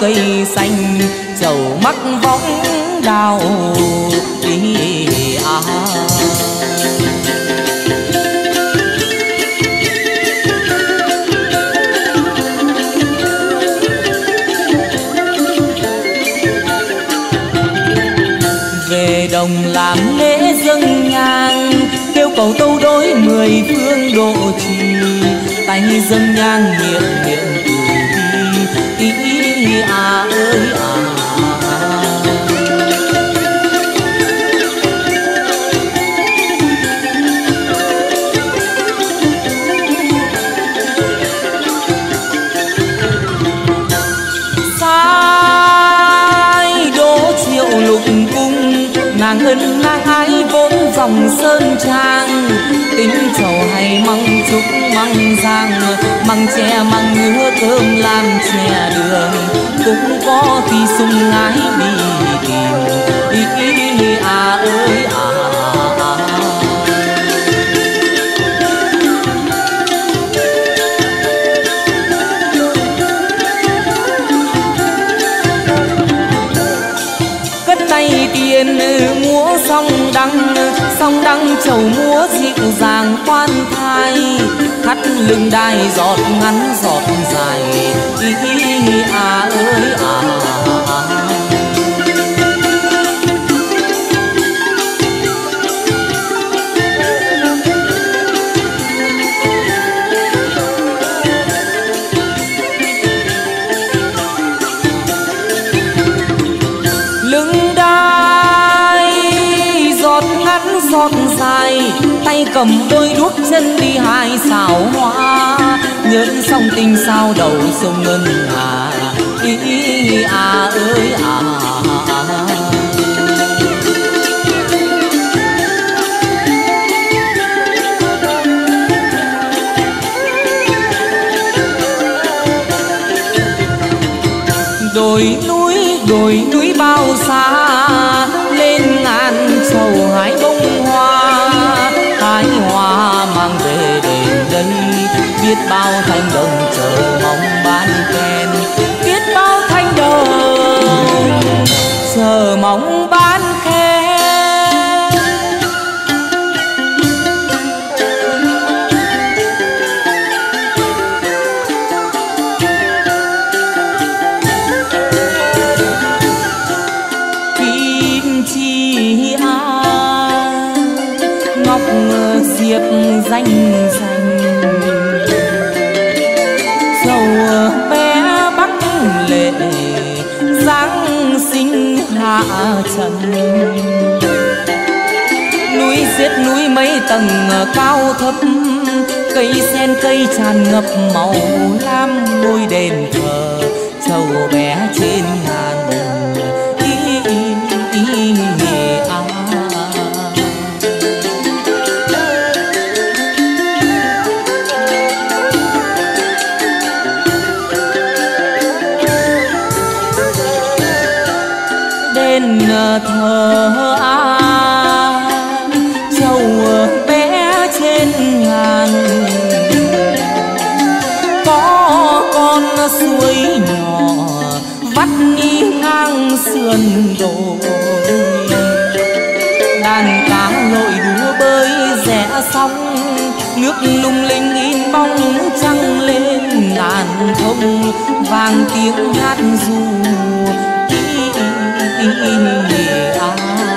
cây x cũng có khi sung ngái đi tìm. Ý, ý, à ơi à, à, à, à. tiền ờ, múa song đăng ờ, song đăng chầu mua thắt lưng đai giọt ngắn giọt dài ý à ơi à, à. Tay cầm đôi đuốc chân đi hai xào hoa. Nhớ song tình sao đầu sông ngân hà. Ý, ý à ơi à, à. đồi núi đồi núi bao xa lên ngàn sầu hái hái biết bao thanh đồng chờ mong ban khen. Biết bao thanh đồng chờ mong ban tầng cao thấp, cây sen cây tràn ngập màu lam ngôi đền thờ trầu bé trên ngàn trăng lên ngàn thông vàng tiếng hát ru. Ngàn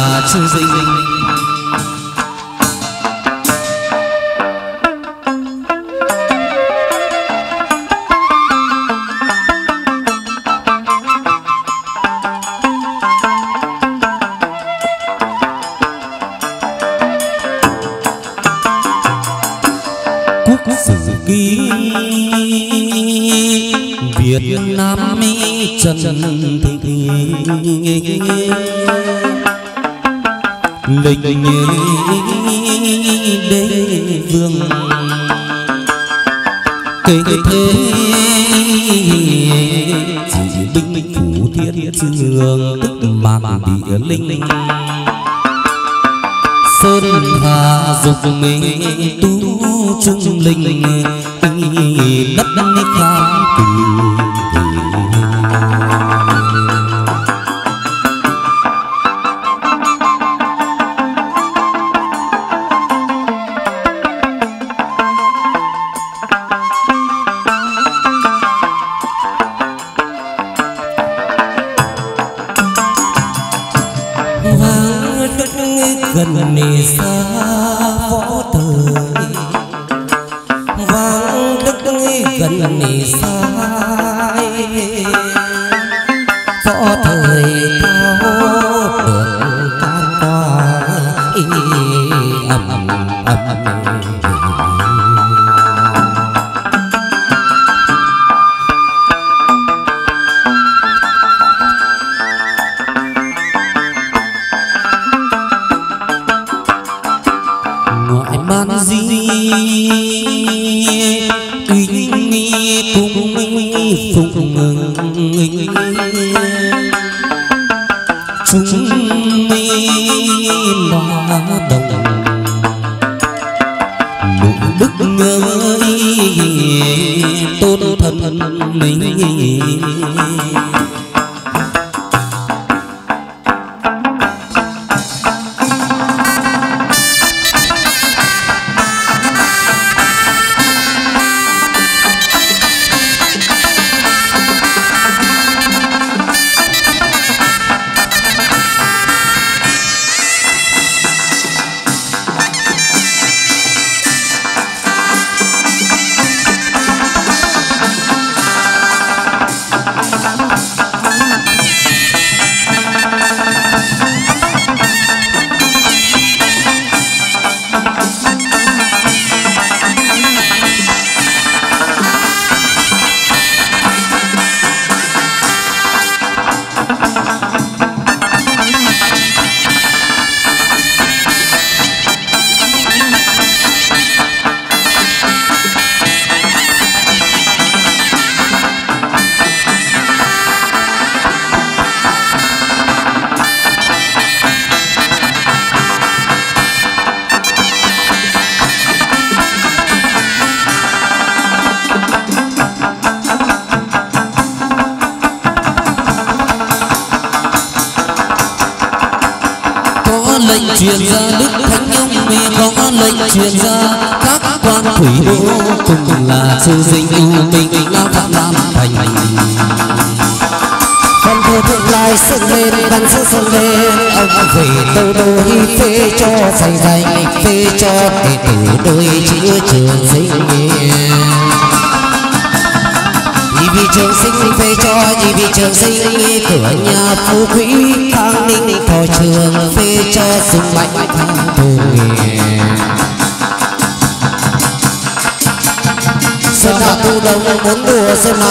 Chưa.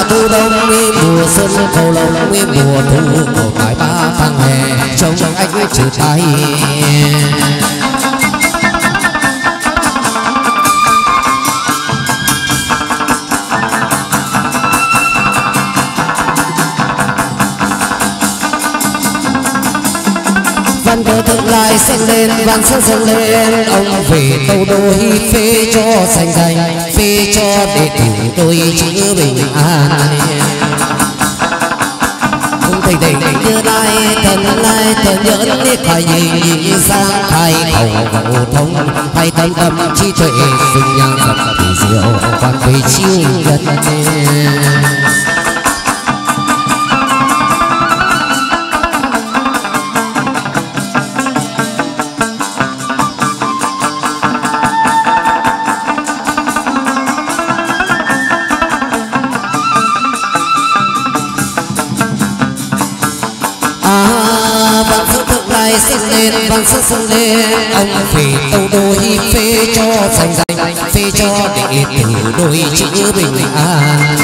thu đông mùa xuân cầu lông mùa thu cầu tài ba tháng hè. Trông anh trừ tay văn cờ tương lai xanh lên, văn sáng dâng lên. Ông về tâu đôi, phê cho xanh danh phê cho đệ tử tôi chi. hay thân tâm chi tuệ dung nhân dập kỳ diệu quan về chiêu nhật Hãy subscribe cho kênh Ghiền Mì Gõ Để không bỏ lỡ những video hấp dẫn xanh danh phê cho đệ tử đôi chữ bình an.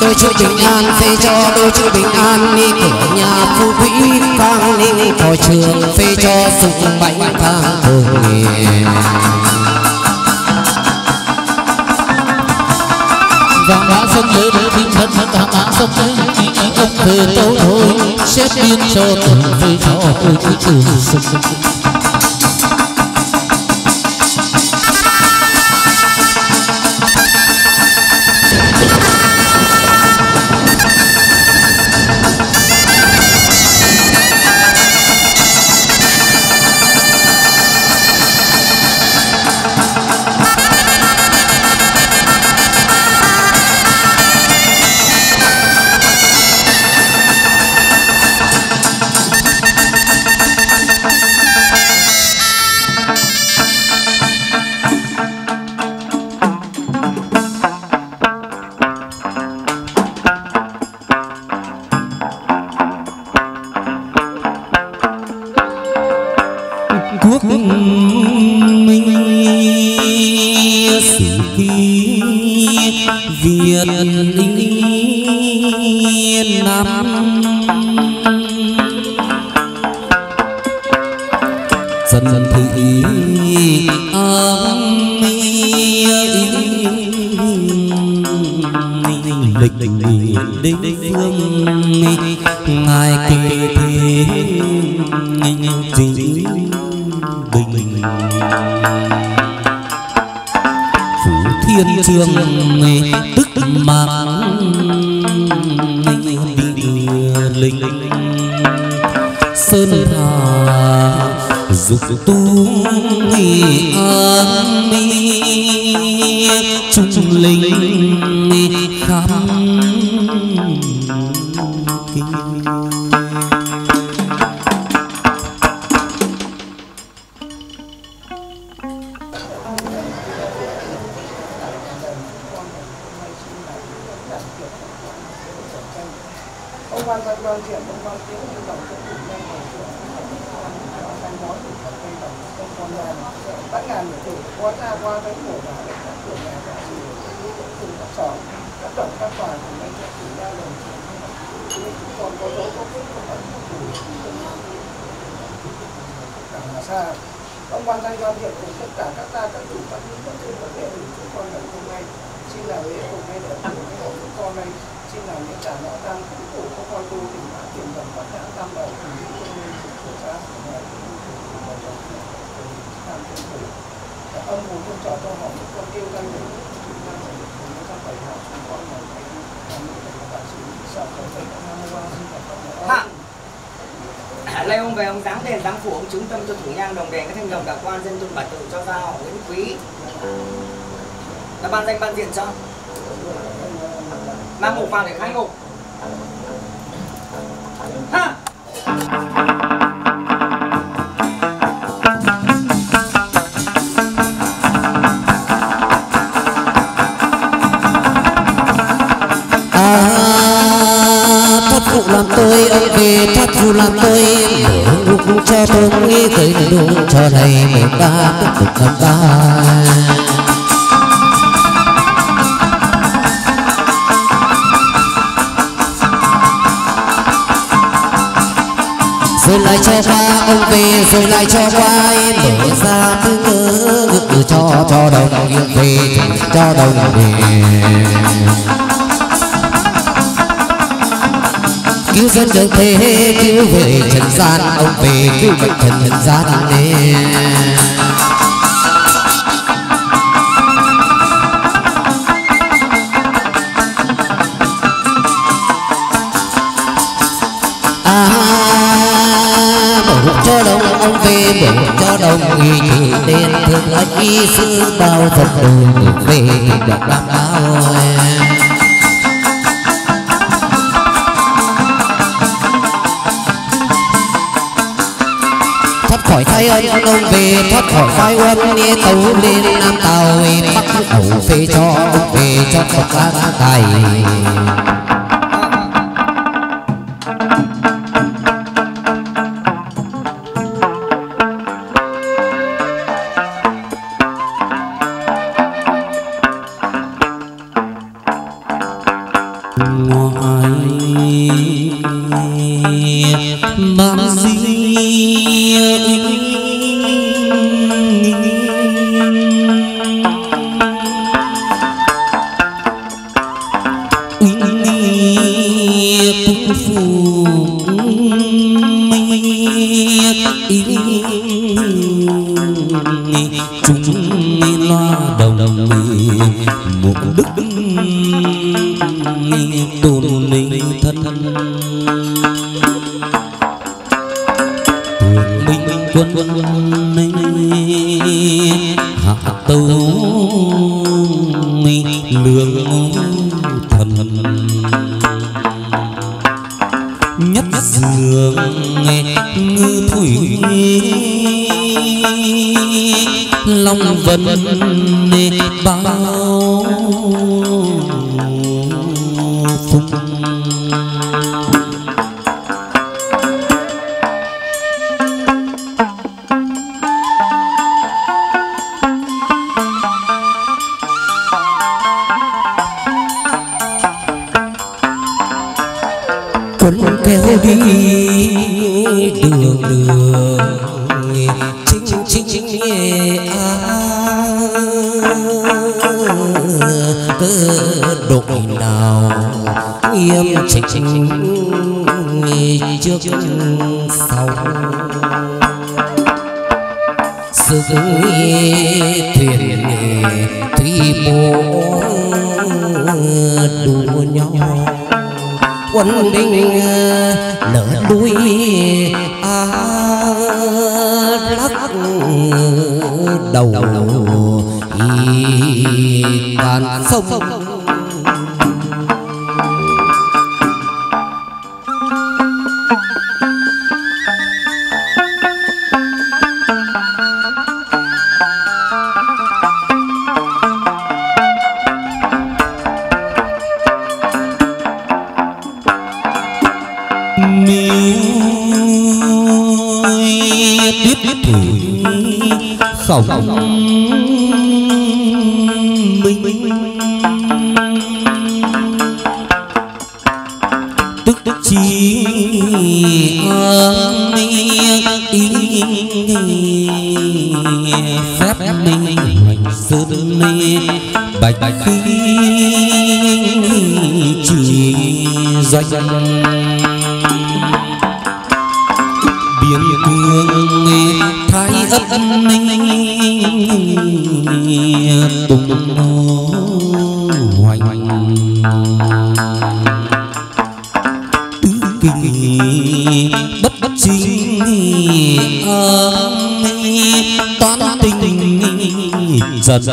Đôi chữ bình an phê cho đôi chữ bình an, đi cửa nhà phú quý vang ninh thọ trường phê cho sung bánh khang thường vàng mã sông nhớ đỡ thiên thân vàng mã sông nhớ ông thờ tấu thôi, xếp biên cho từng về cho ôi cứ trường sông. Là xa ông quan danh giao thiện cùng tất cả các ta các chủ các những các trên vấn đề của chúng con ngày hôm nay xin là lễ cùng ngay để cùng cái hội chúng con này xin là những trả nợ tăng cũng của các con tu tình đã tiền đồng và đã tam đầu cùng những công nhân của cha của ngài làm chính phủ âm hồn không trò cho họ những con yêu danh chúng ta phải được cùng với các bảy họ chúng con ngày Hạ. Lê ông về, ông giáng đền giáng phủ, ông chứng tâm cho thủ nhang đồng đèn các thanh đồng đạo quan, dân tôn bạch tự cho giao nguyễn quý. Là ban danh, ban diện cho. Mang ngục vào để khai ngục ha! Phụ làm tôi ông về thoát phụ làm tôi. Mở cho tôi nghĩ tới đúng. Cho này mình ta tiếp tục tham ta rồi lại cho qua ông về, rồi lại cho qua em mở ra thứ ngỡ ngực cho cho đồng em về, cho đồng về. Cứu dân được thế, cứu về trần gian. Ông về cứu bệnh trần gian nè à, cho đồng ông về cho đồng nghi chỉ tên thương anh y sư bao phật đường về được đam bao khỏi thay ân ông về thoát khỏi phái quân nghe tàu lên nam tàu. Bắt đầu phê cho ông về cho phật an tài.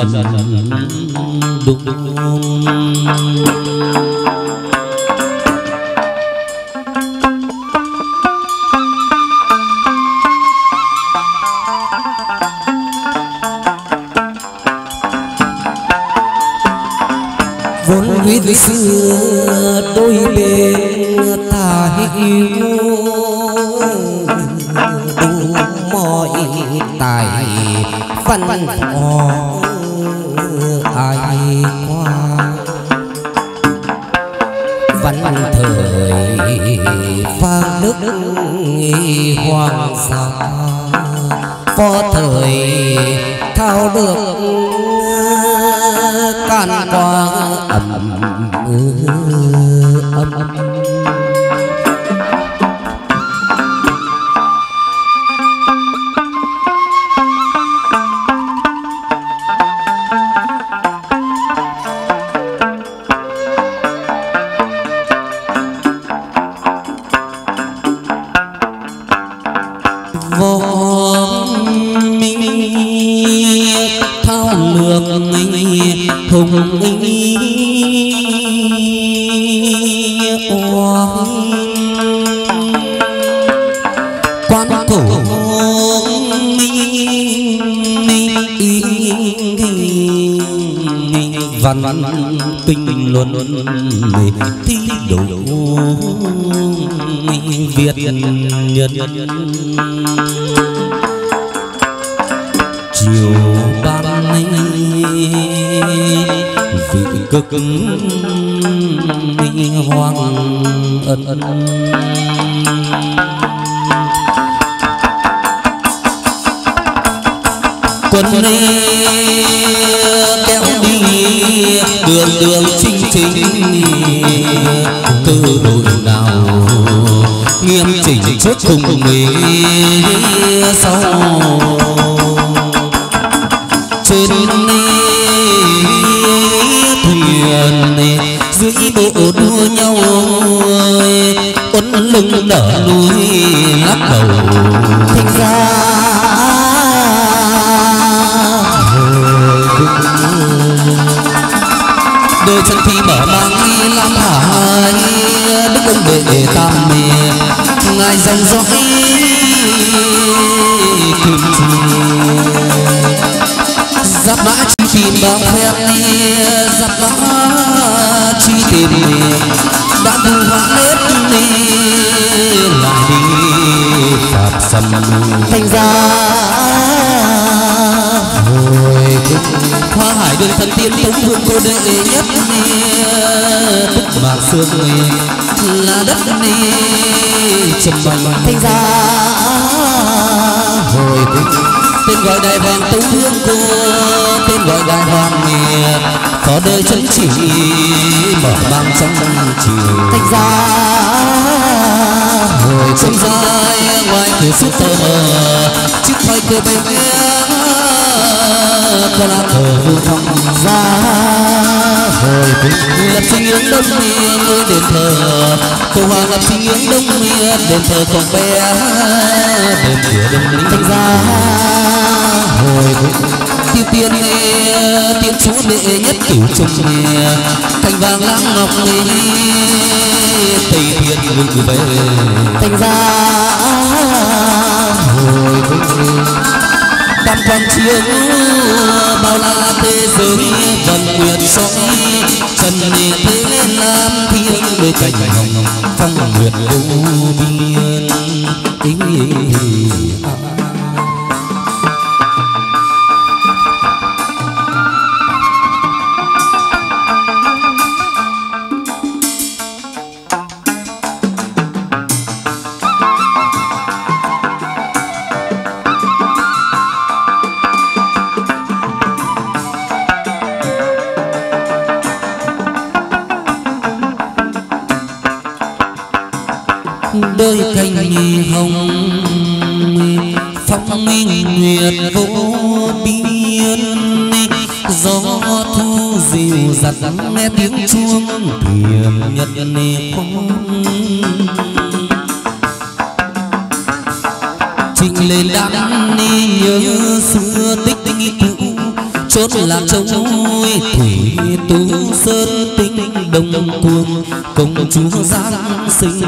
嗯道，知，lưng nở núi lắc đầu. Thành ra đôi chân thi mở mang lam hải đức ông đệ tam miền ngài dòng dõi kim giáp mã chi tìm bao phen giáp mã chi tìm đã thu hoa hết lại đi phạt xâm thành ra hồi hoa hải đường thần tiên tống vương cô đệ nhất túc bạc xương là đất trầm bành thành ra hồi tên gọi đại hoàng tống vương cô tên gọi đại hoàng có đời chân chỉ mở mang trong chiều. Thành ra hồi sông dài ngoài cửa suốt tờ mờ chiếc khoai cơ bay có lá cờ vô phong ra hồi lập sinh hướng đông ngôi đền thờ. Cầu hoàng lập sinh hướng đông miền đền thờ còn bé đền cửa đông linh thành ra hồi tiêu tiên tiên chúa đệ nhất cửu trùng thành vàng lãng ngọc tây thiên ngự về. Thành ra hồi tam quan chiến, bao la thế giới, vần nguyệt soi trần thế nam thiên đôi cành hồng, phong nguyệt ưu biên. Ý đôi lắng nghe tiếng chuông thiền nhật con trình lên đám nhớ xưa tích cũ. Chốt là trông thủy tú sơn tinh đồng cuồng. Công chúa giáng sinh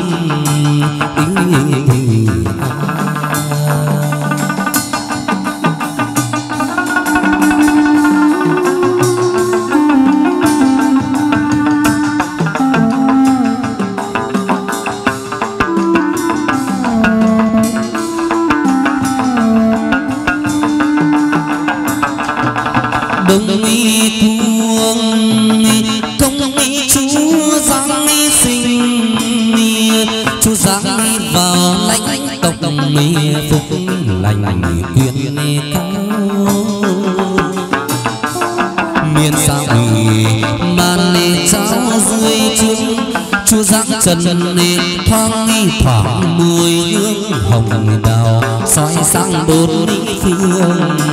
bốn phương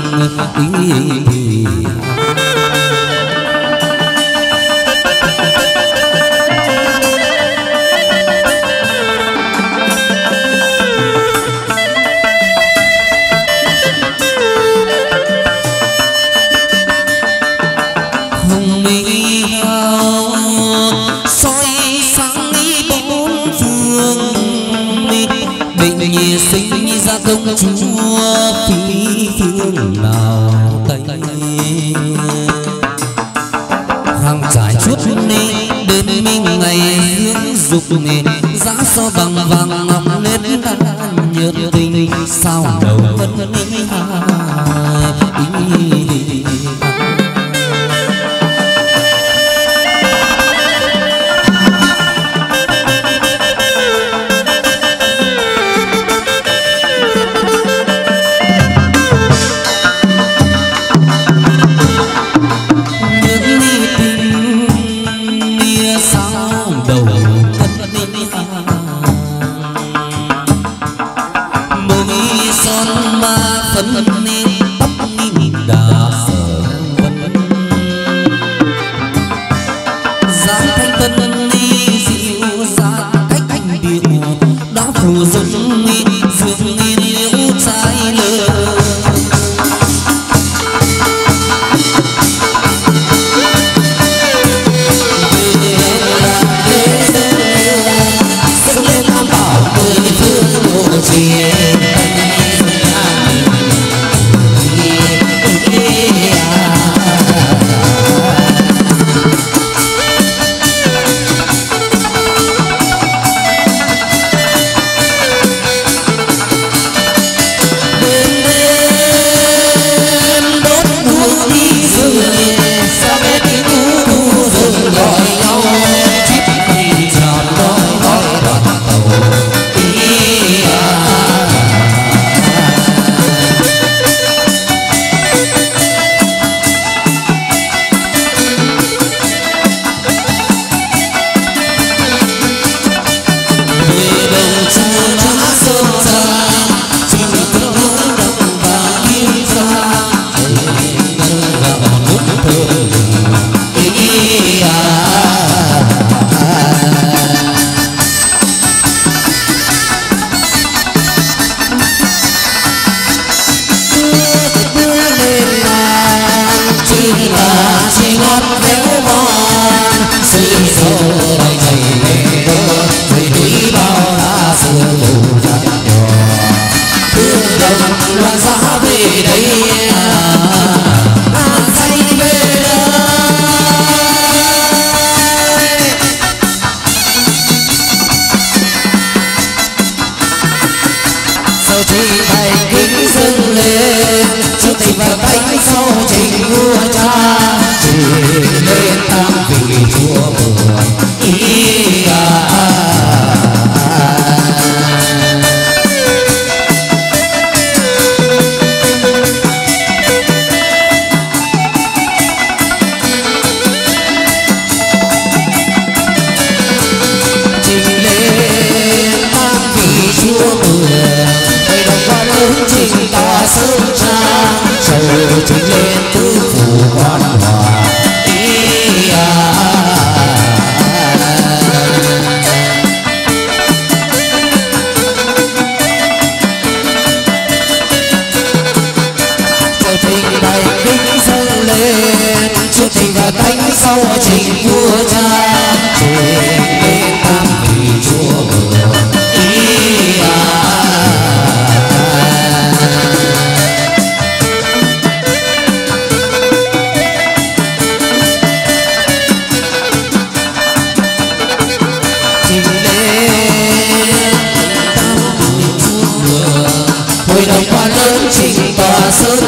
quan lớn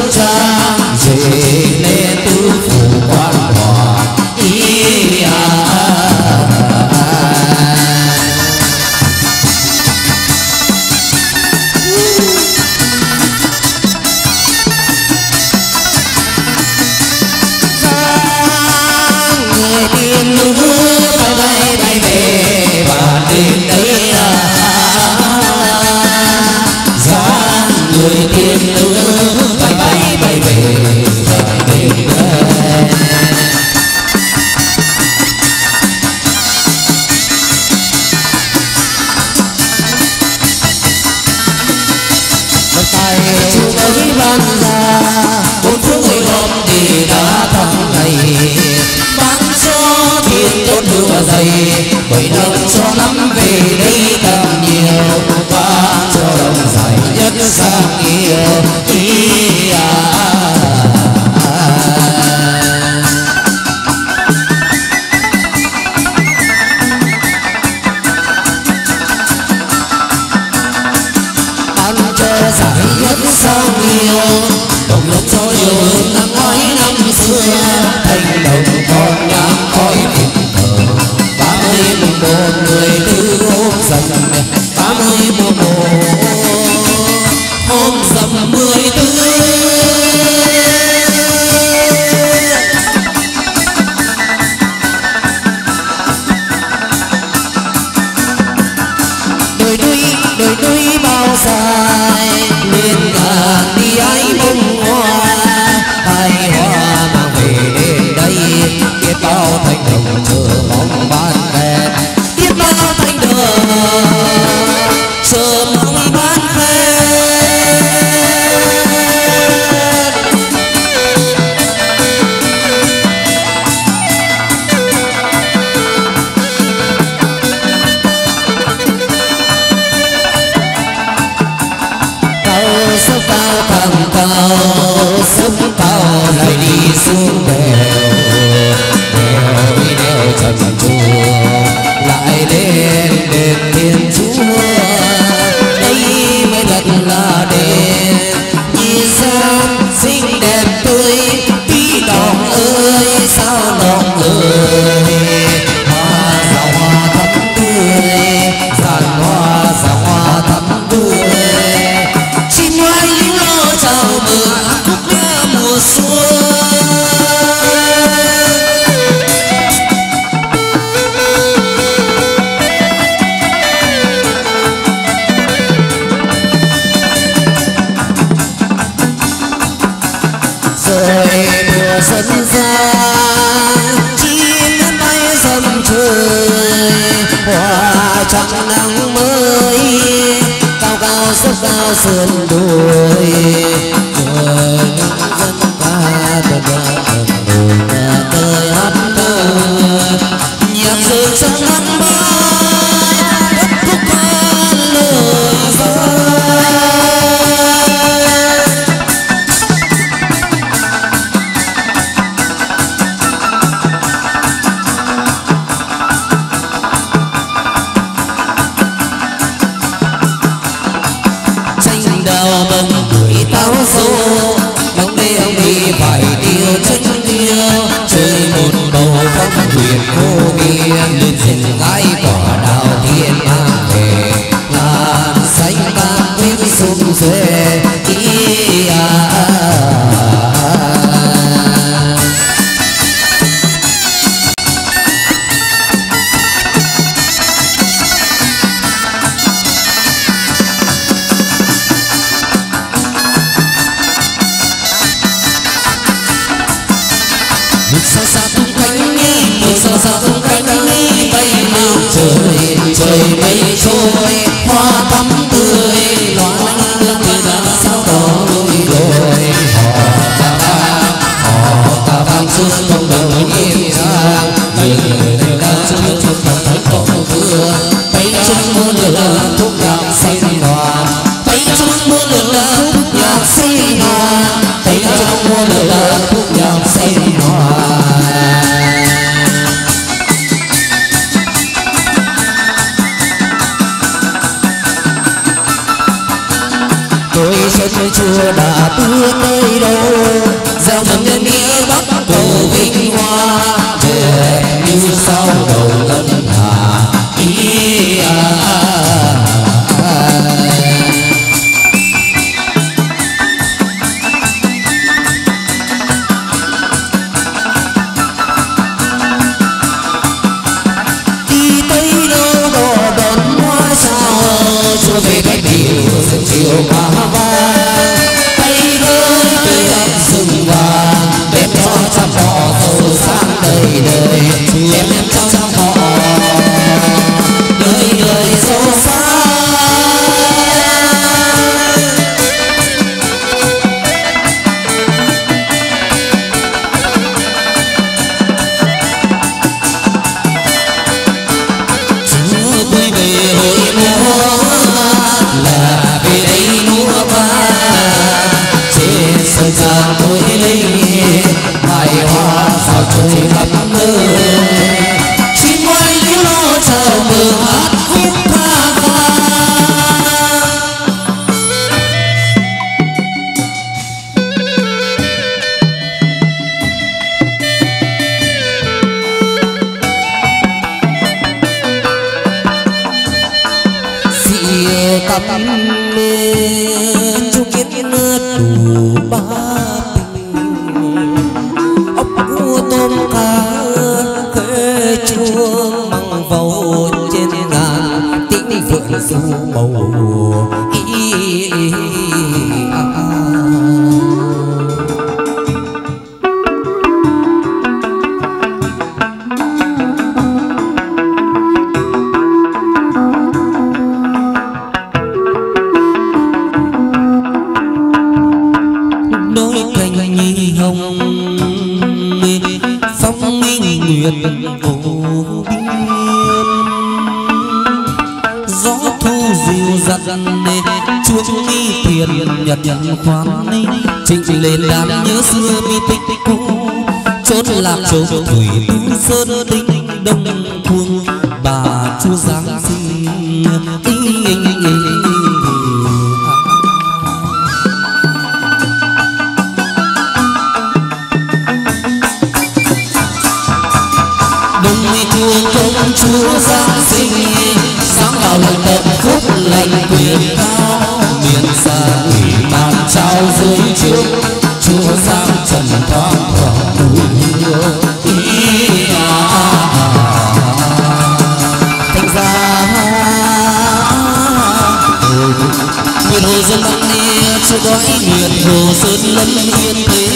nia nguyện hồ sơn lân yên thế.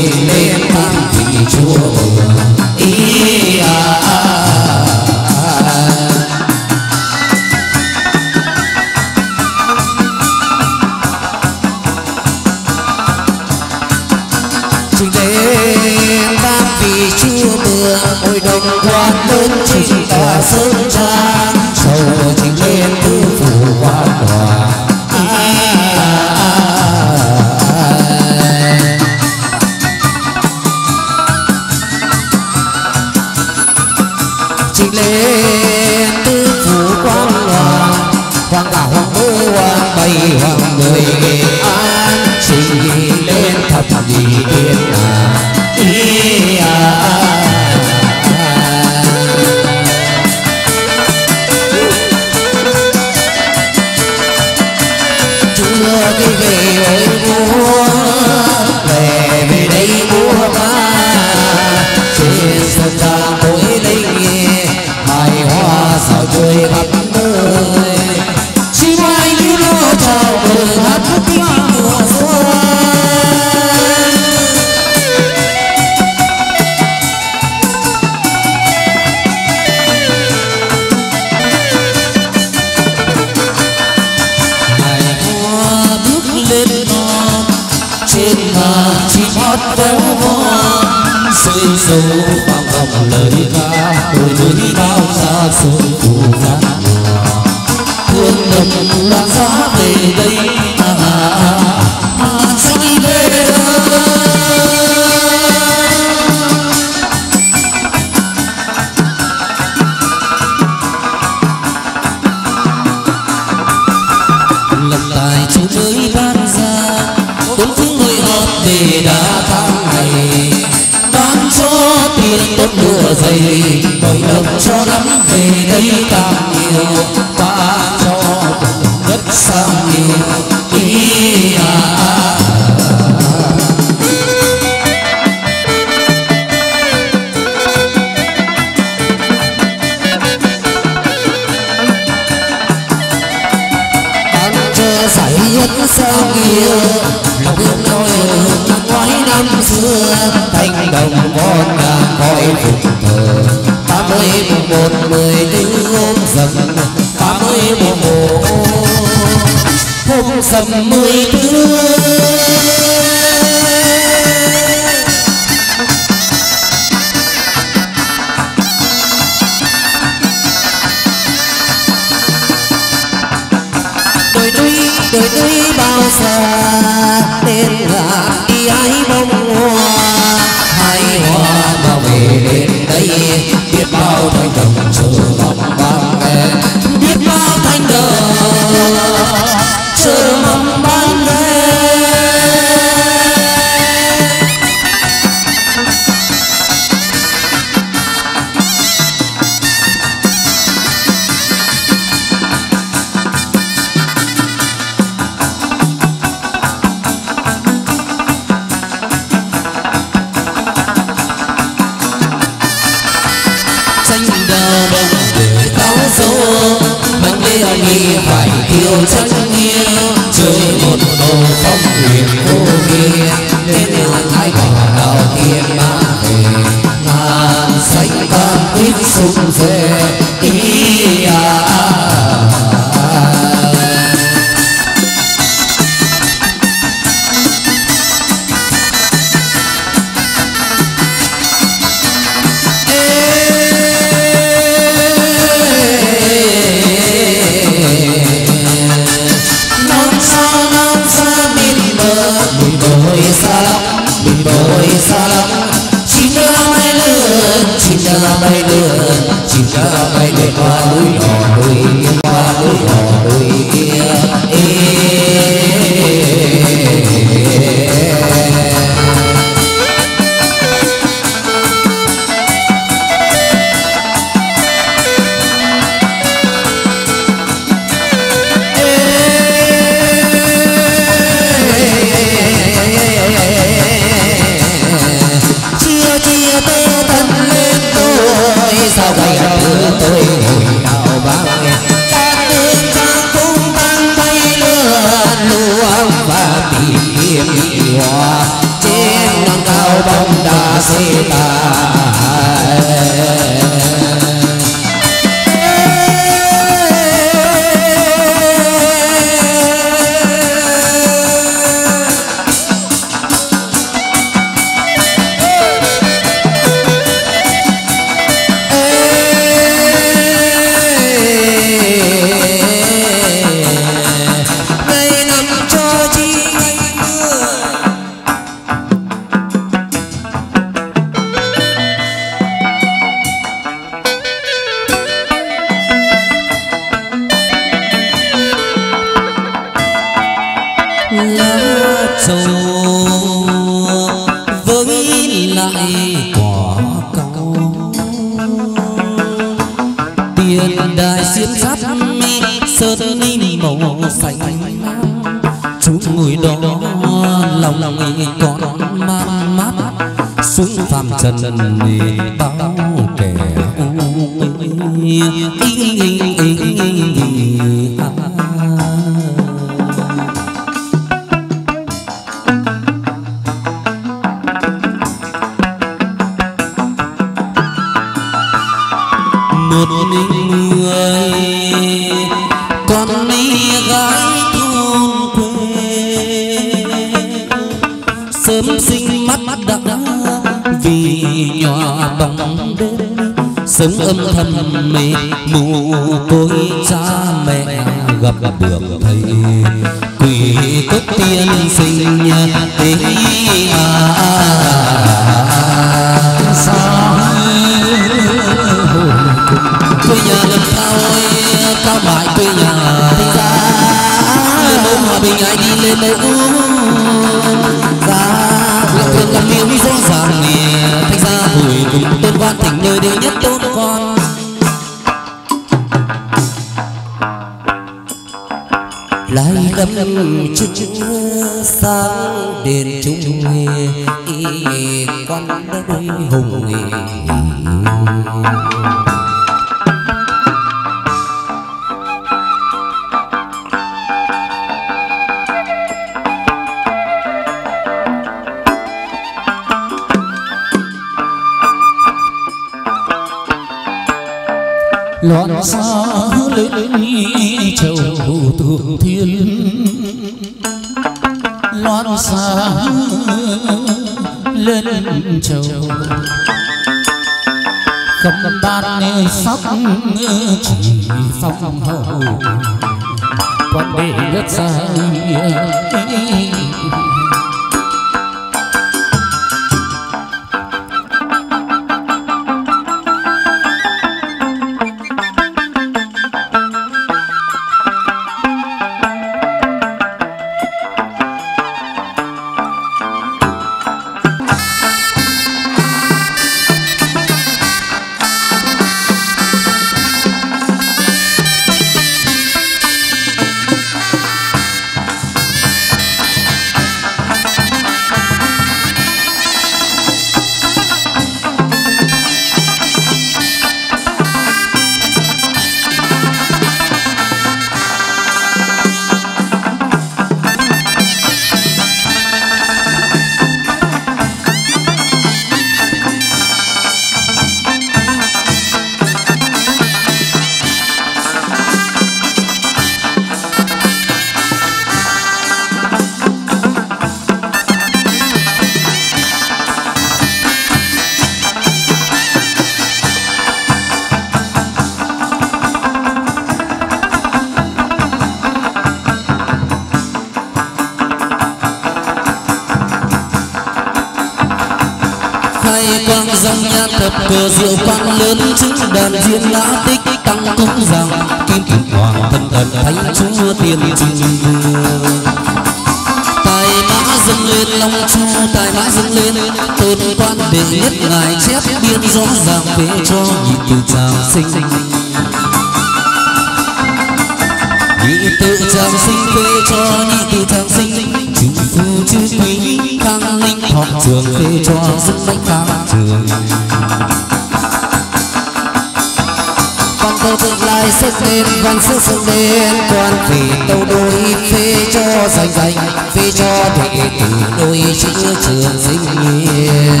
sức sương đen quan vì tâu đôi phê cho dành dành phê cho đệ tử đôi chữ trường sinh nghiệp.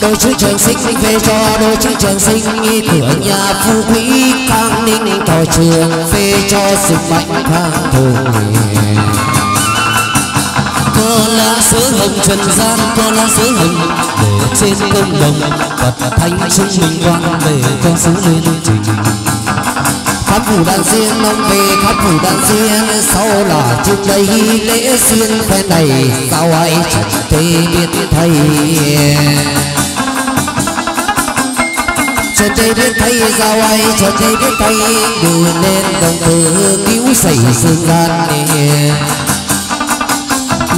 đôi chữ trường sinh sinh phê cho đôi chữ trường sinh cửa nhà phú quý khang ninh thọ trường phê cho sức mạnh khang thùng. cơ lá sứ hồng, trần gian cơ lá sứ hồng xin công đồng, Phật thanh chúng mình quan về con số lên trình. Khắp phủ đàn riêng ông về khắp phủ đàn riêng sau là trước đây lễ riêng thế này sao ai chẳng thể biết thầy cho thầy biết thầy sao ai cho thầy biết thầy đưa lên đồng từ cứu xảy dương gian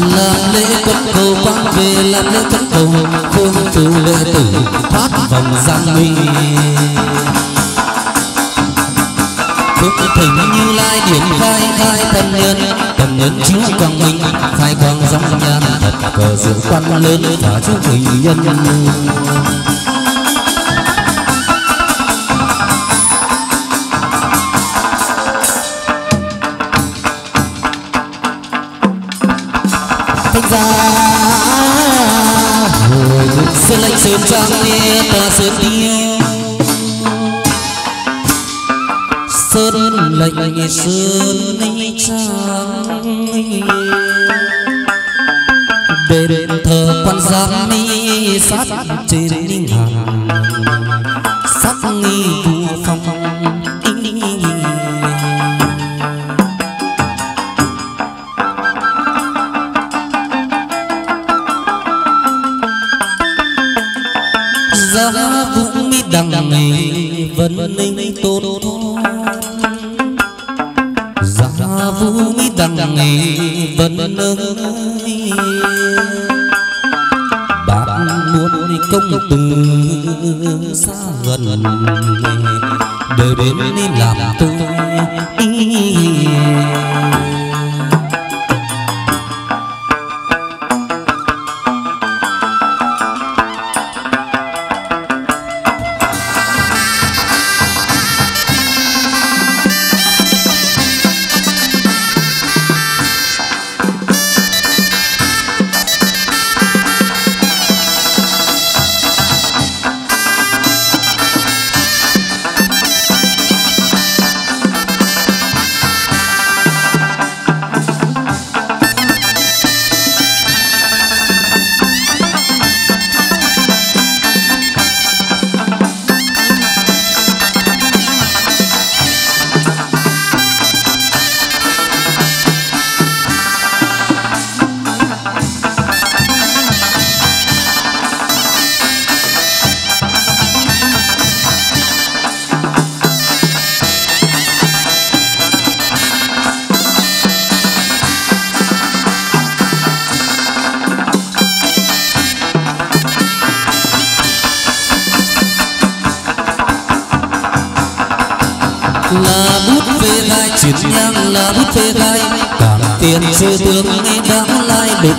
làm lễ cất cầu quang về làm lễ cất cầu phương chủ lễ tử thoát vòng gian nguy phúc thỉnh như lai điển khai khai thần nhân thần nhân chiếu quang minh khai quang dòng nhan thật cờ diệu quan lớn thả chúc hình nhân thanh ra. Sơn lệnh sơn trang nghe ta sơn tiêu. Sơn lệnh sơn trang đền thờ quan giám ni sát trên ninh hàng. Sắc nghi vua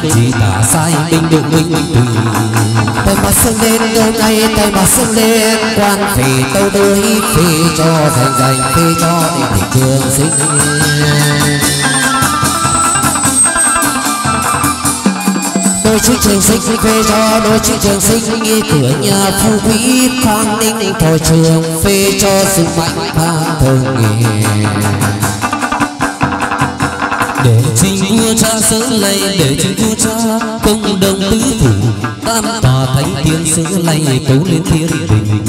tình lai gì tả sai tình được minh tùy tay mà sưng lên đâu nay tay mà sưng lên. Quan phỉ tâu đuôi phỉ cho thành dành phỉ cho tình thị trường sinh. Đôi chữ trường sinh phê cho đôi chữ trường sinh, nghi cửa nhà phú quý khang ninh. Thổi trường phê cho sự mạnh khang thường nghề để xin vua cha sớ lạy để xin vua cha công đồng tứ phủ. Tam tòa thánh tiên sớ lạy tấu lên thiên đình.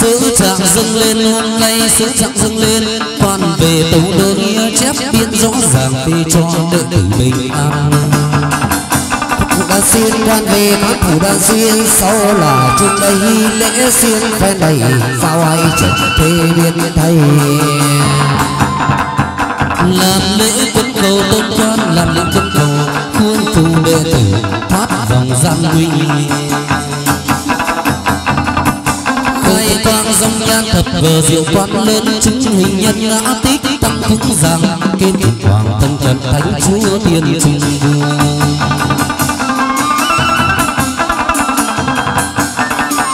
Sứ trạng dâng lên hôm nay, sứ trạng dâng lên. Toàn về tấu đơn chép biên rõ ràng thì cho đệ tử bình an đã xin quan về các thủ đã xin sau là trước đây lễ xin phen đầy sao ai chẳng thế biến thầy làm lễ quân cầu tôn quan làm lễ quân cầu khuôn phù đệ tử thoát vòng gian nguy khai quang dòng nhan thập vờ diệu quan lớn chứng hình nhân ngã tích tăng cũng rằng kiên hoàng tâm trần thánh chúa tiên trung vương.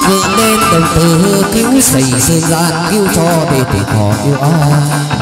Vượng nên đồng tử cứu xảy dương gian cứu cho để tỷ thọ yêu ai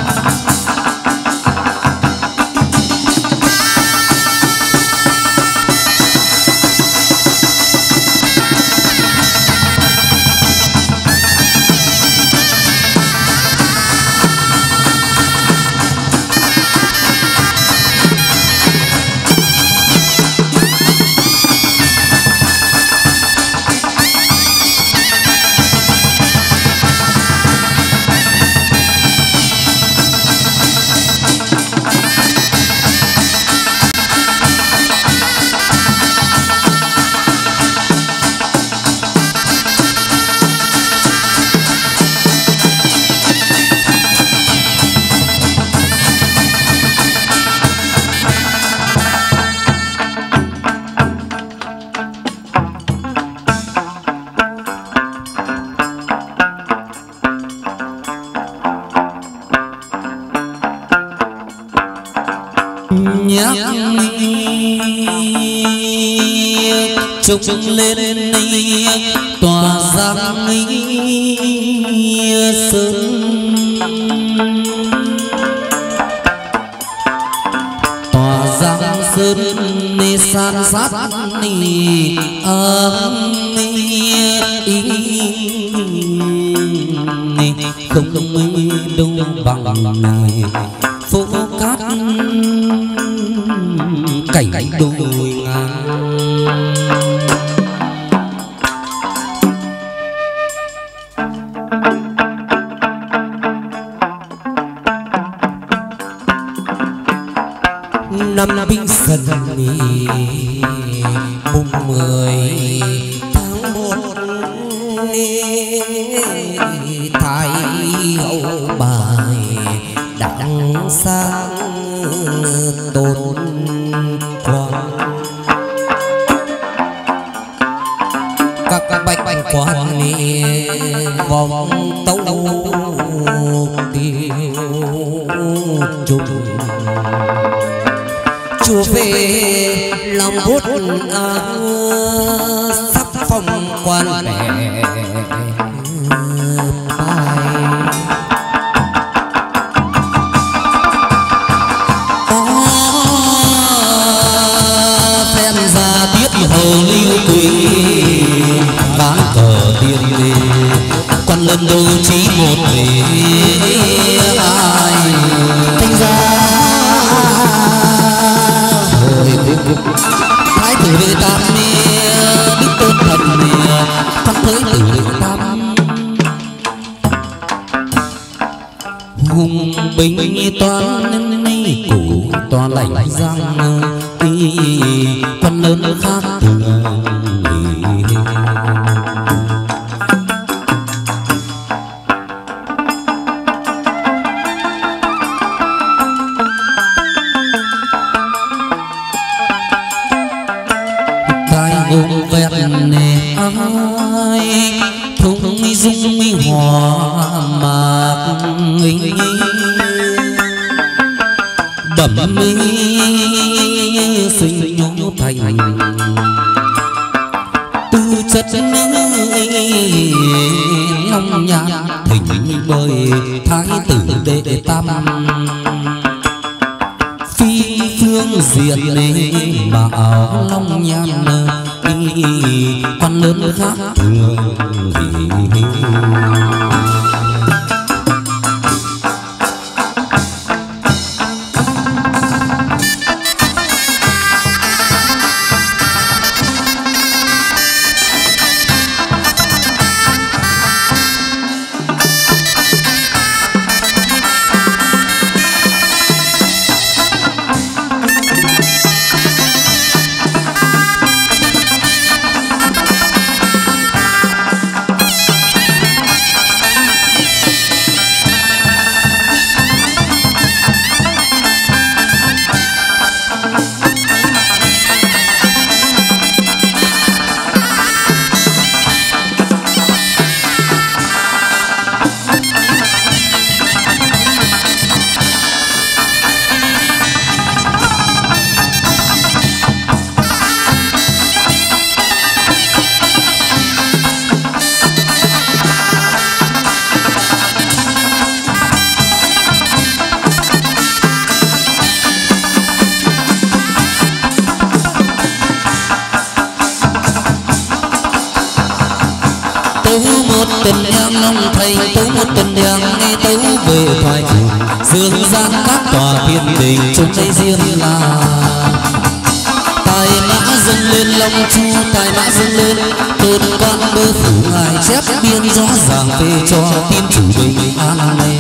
dâng lên, long chu tài mã dâng lên. Tôn quan bơ phủ ngài chép biên rõ ràng phê cho tin chủ bình an này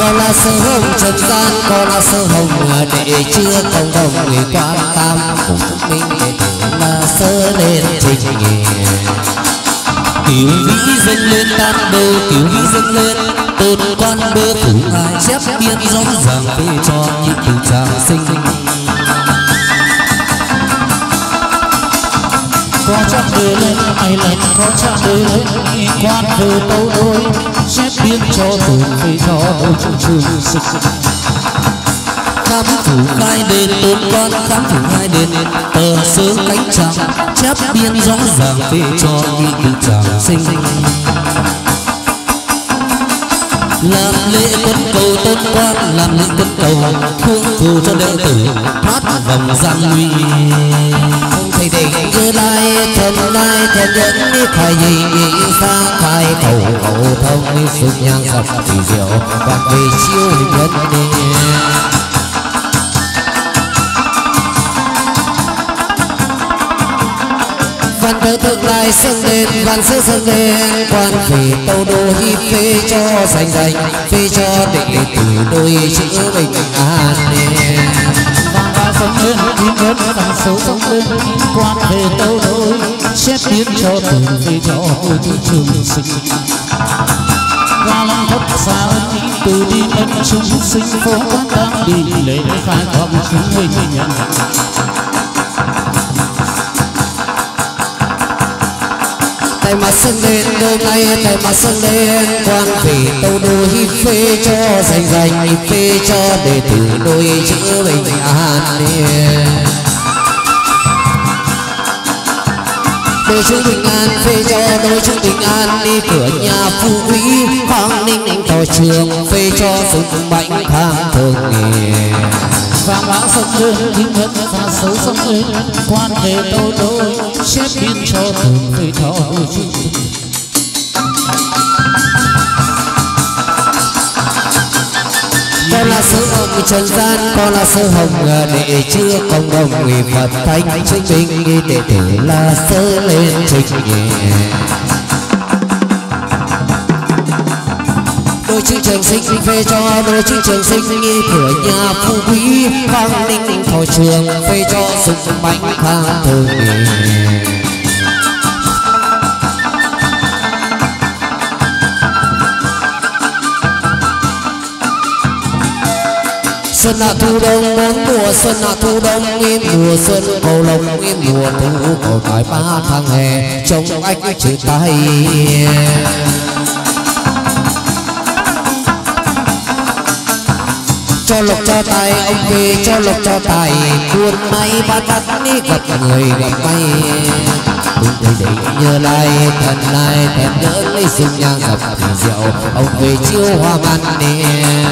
có là sơ hồng trần gian, có là sơ hồng để chưa cộng đồng. Người quan tam cùng minh để tưởng sơ lên trình nghề. Tiểu vĩ dâng lên tan bơ tiểu vĩ dâng lên. Tôn quan bơ phủ ngài chép biên rõ ràng phê cho những tình trạng sinh có chắc đời lên ai lành có chắc đời lên quan về tâu đôi xét biến cho tù phi cho đâu trong trường sinh khám thủ hai đền tôn quan khám thủ hai đền. Tờ sớ cánh trắng chép biên rõ ràng phi cho nhị tự tràng sinh. Làm lễ quân cầu tôn quan, làm lễ quân cầu thương phù cho đệ tử thoát vòng gian nguy thầy định như lai thần lai nhẫn đi khai gì nghĩ sang khai cầu cầu thông sung nhang dập thì diệu và về chiêu nhân đi văn thơ thượng lai sân đền văn sơ sân đền quan phỉ tâu đô hi phê cho sành dành phê cho đệ tử đôi chữ bình an ba sông lên đi nhân tầng số sông lên quan về tâu đôi xét tiến cho từng về cho tôi chữ trường sinh ra lòng thất xa từ đi ân chúng sinh phố quan đang đi lễ khai thọ chúng mình nhận tay mà sưng lên đôi tay tay mà sưng lên. Quan vì tâu đôi phê cho dành dành phê cho đệ tử đôi chữ bình an đôi chữ bình an phê cho đôi chữ bình an, đi cửa nhà phú quý. Hoàng ninh ninh tòa trường phê cho sức mạnh khang thường nghề vàng bão sông lên thiên nhân và xấu sông lên quan về tâu đôi xét biến cho từng người cho đôi chữ con là sơ hồng trần gian, con là sơ hồng để chưa cộng đồng người phật thánh, chứng minh nghi để là sơ lên trình nhẹ. Đôi chữ trường sinh phê cho đôi chữ trường sinh nghi cửa nhà phú quý. Hoàng ninh thọ trường phê cho sức mạnh khang thường xuân hạ thu đông bốn mùa xuân hạ thu đông. Nguyên mùa xuân cầu lồng nguyên mùa thu cầu tài ba tháng hè. Trông anh chữ tay cho lộc cho tài, ông về cho lộc cho tài. Buôn may bắt bắt đi gặp người gặp may. Cùng đây để nhớ lai thần lai thèm nhớ lấy sinh nhang gặp rượu. Ông về chiêu hoa ban đêm.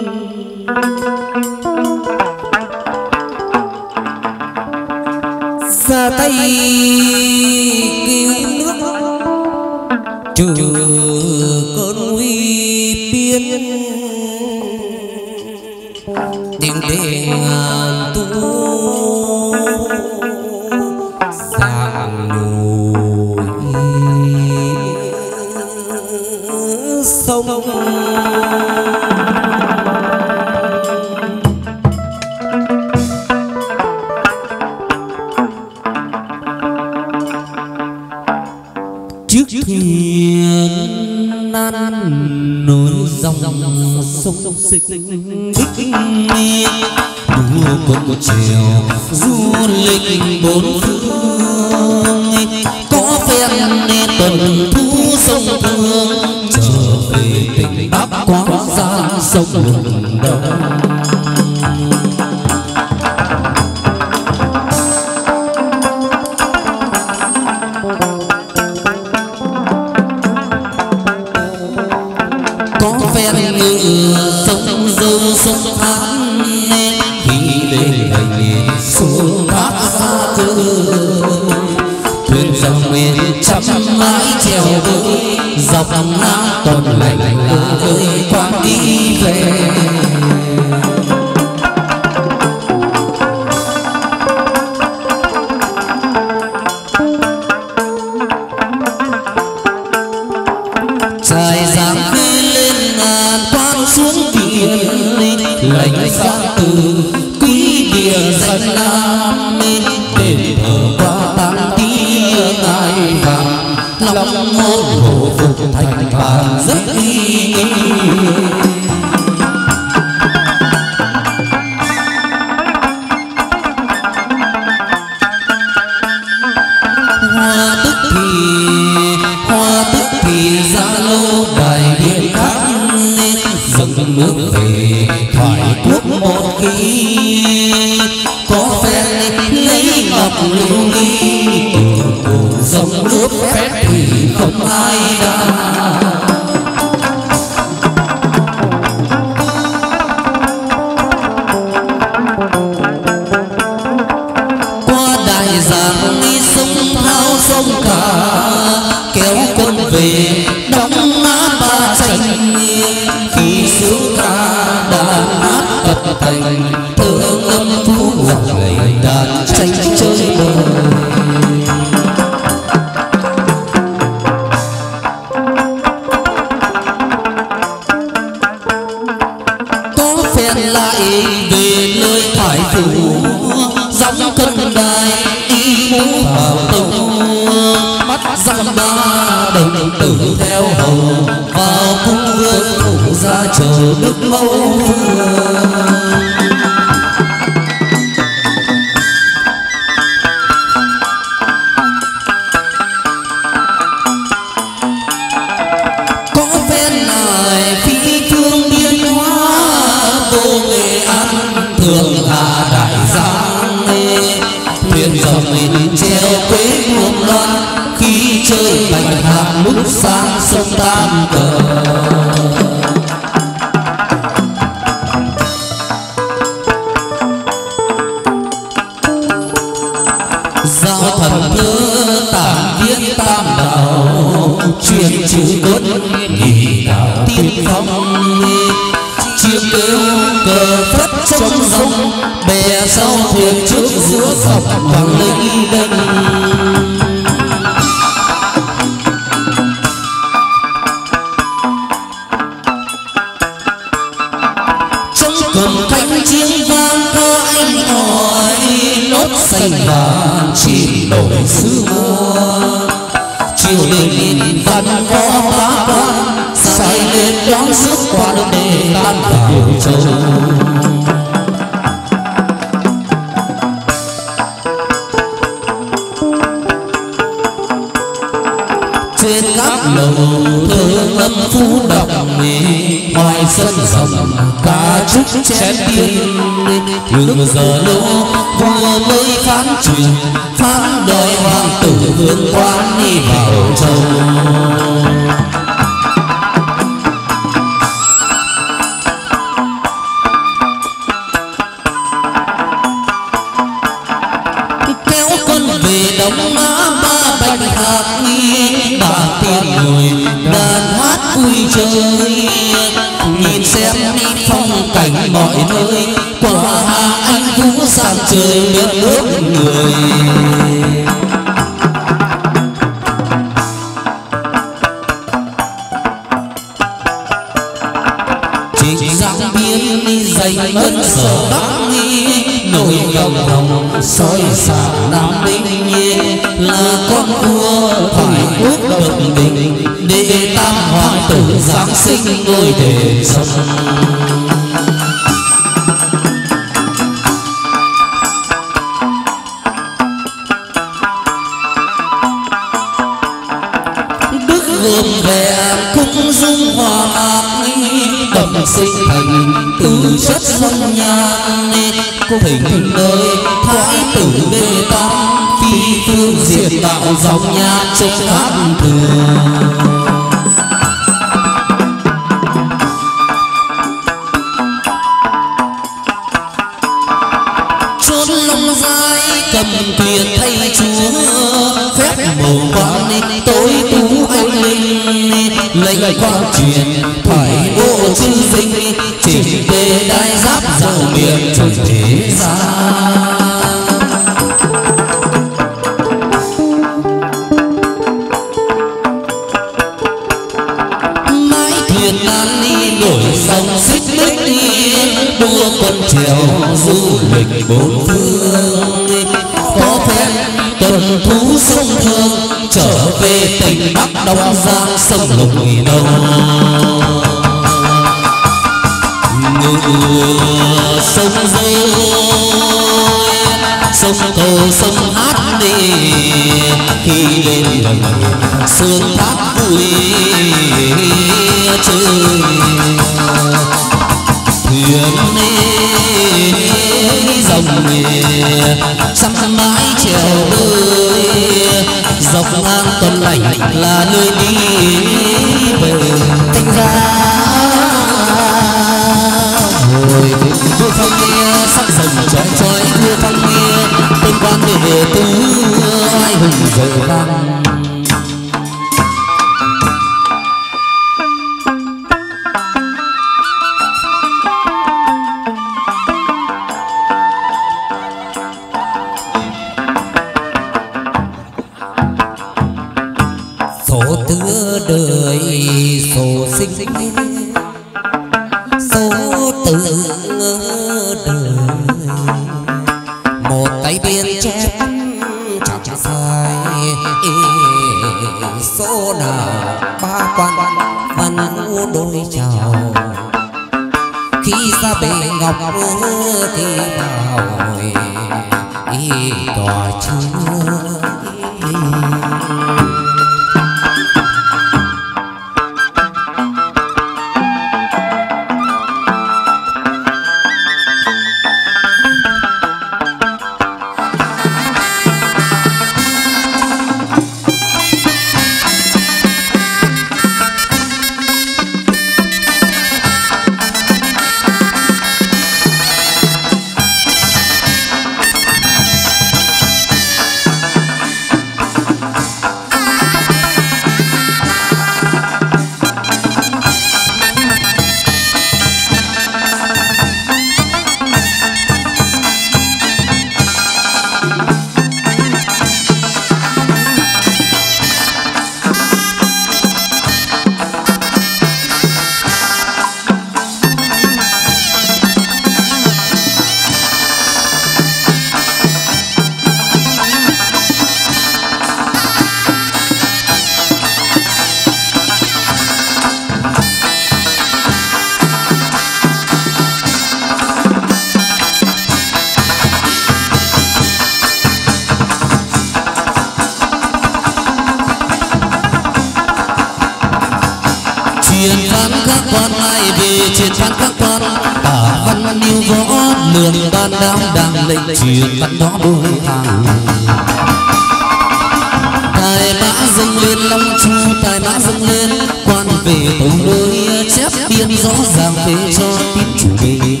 Tài mã dâng lên, quan về tổ đôi chép biên rõ ràng về cho tín chủ bình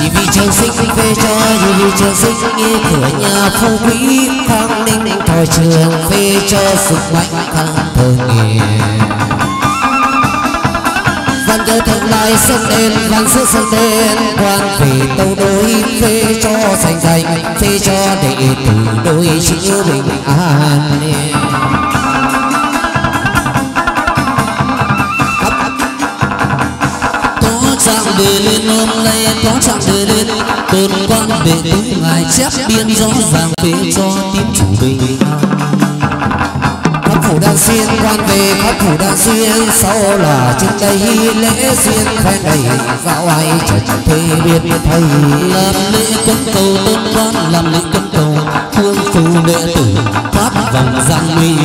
thì vì trường sinh về cho vì trường sinh, nghe cửa nhà phú quý, khang ninh thọ trường phê cho sức mạnh khang thơ nghề văn thượng lai sông đen văn sư sông đen. Quan về tâu đối phê cho thành thành phê cho đệ tử đôi chữ bình an. Có trạng về lên hôm nay, có trạng về lên. Tôn quan về tướng ngài chép biên rõ ràng về cho tín chủ bình an khắp xuyên quan về, khắp thủ đang xuyên sau là trên đây lễ xuyên khoe đầy dạo ai trần thế biết thầy làm lễ cấn cầu tôn quan làm lễ cấn cầu phương phù đệ tử thoát vòng gian nguy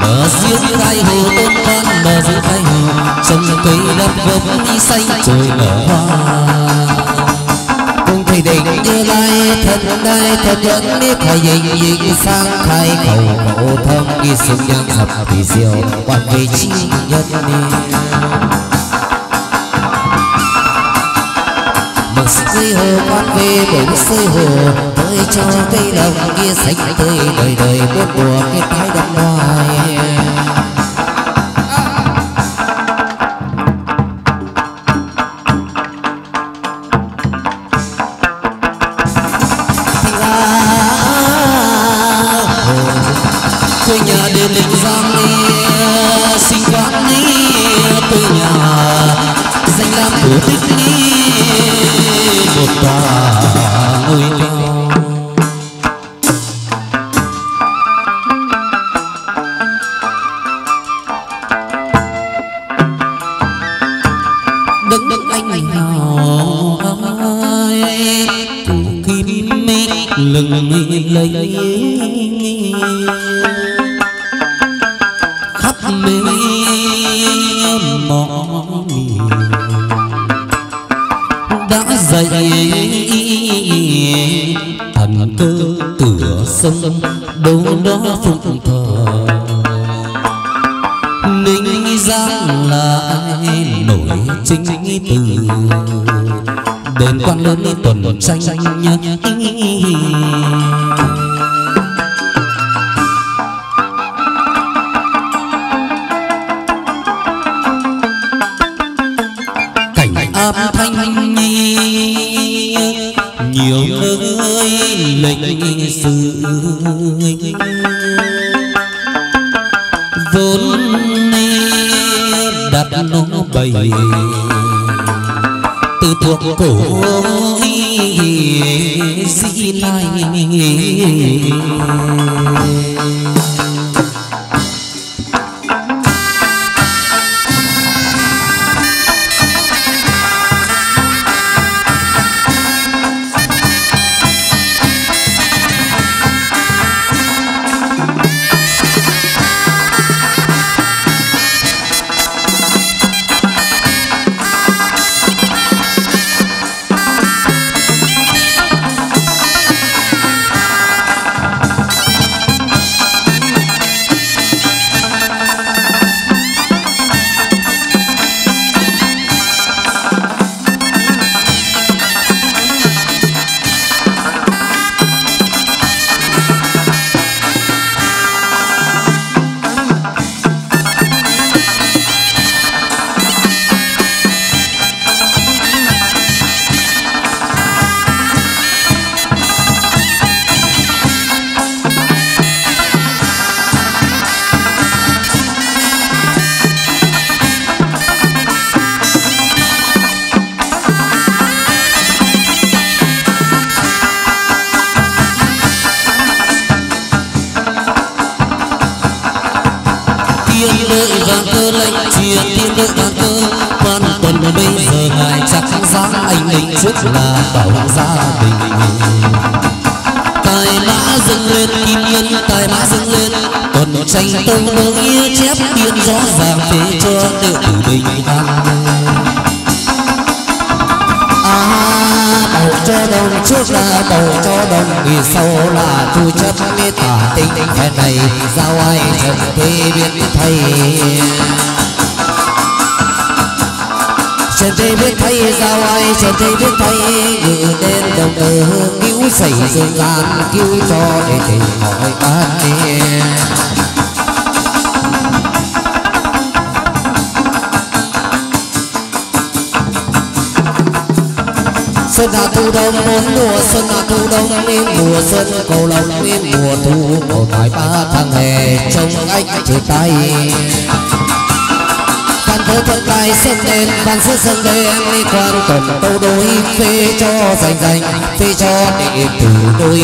bờ giếng khai hồ tôn quan bờ giếng khai hồ, trồng cây đất gốc đi xanh trời nở hoa cùng thầy định. Như lai thân đai thật dẫn biết thầy dình dình sang khai khẩu khẩu thâm ghi xung nhân thập thì diệu quan vị chi nhân ni. Một xây hồ quan về bốn xây hồ, tới cho cây đồng kia sạch tươi đời đời bốn mùa cái thái đâm ngoài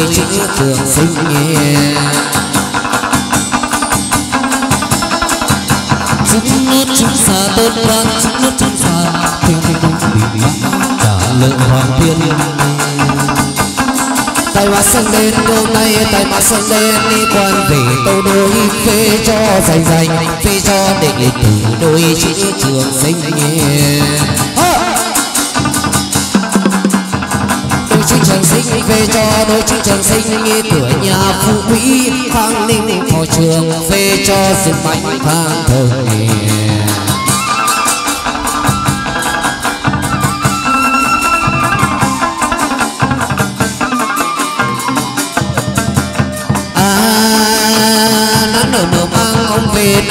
đôi chữ trường sinh nhé chúng nốt chúng xa tốt quan chúng nốt chúng xa thiên thiên đúng bị bị trả lợi hoàng thiên tay mã xuân lên đôi tay tay mã xuân lên Lý quan về tâu đối Phê cho danh danh Phê cho đệ tử đôi chữ trường sinh nhé về cho đôi chân trường sinh nghi tuổi nhà phú quý khang ninh phò trường, về cho sự mạnh khang thời à nắng nở nở mang, ông về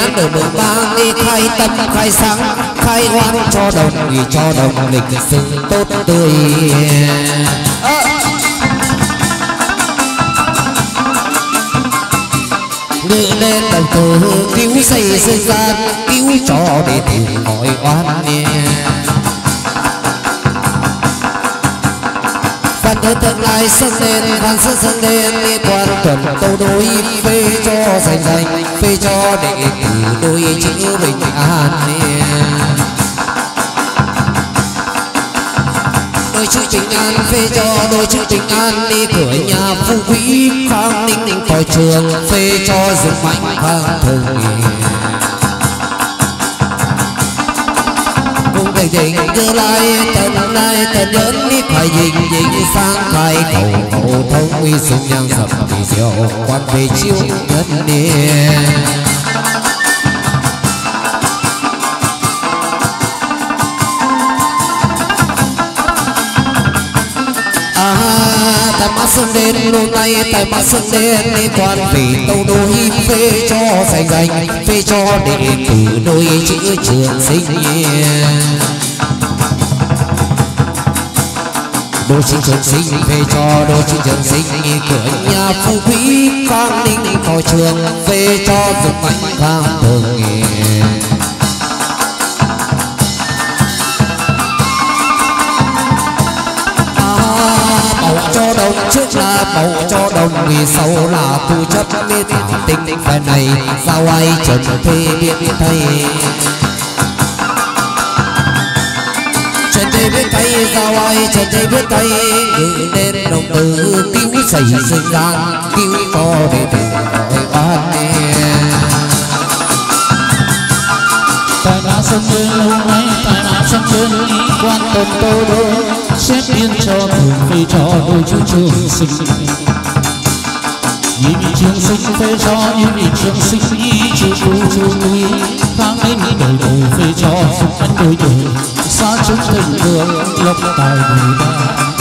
đi khai tâm, khai sáng, khai hoan cho đồng vì cho đồng lịch sử tốt tươi ngự lên đầu tử cứu xây dương gian, cứu cho để tìm mọi oan nghe Phan tới tương lai sân đen Phan sân sân đen Đi quan tuần câu đối Phê cho dành dành Phê cho đệ tử đôi chữ bình an đôi chữ bình an phê cho đôi chữ bình an đi cửa nhà phú quý. Khang ninh ninh khỏi trường phê cho dựng mạnh khang thường cùng tình tình đưa lai tận lai tận đến đi phải dình dình sang khai cầu cầu thông uy sung nhang sập thì diệu quan về chiêu nhất niên. À, tại mắt xuân đen lâu nay tại mắt xuân đen đi toàn vì tâu đôi phê cho dành dành phê cho đệ tử đôi chữ trường sinh đôi chữ trường sinh phê cho đôi chữ trường sinh cửa nhà phú quý khang ninh khỏi trường, phê cho dục mạnh vang thường nghề. Cho đồng vì là tu chấp mê tình tinh phải này, sao ai trần thế biết thầy? Trần thế biết thầy, sao ai trần thế biết thầy? Ngự nên đồng tử cứu xảy sự gian, cứu cho đệ tử mọi oan tại đã sông lên lâu nay tại đã sông lên quan tâm tôi đôi xếp biên cho thường phi cho đôi chữ trường sinh nhìn trường sinh phê cho nhìn trường sinh ý chữ tu chữ quý kháng đến đời đời phê cho dục anh đôi đời xa chúng tình thương lộc tài người ta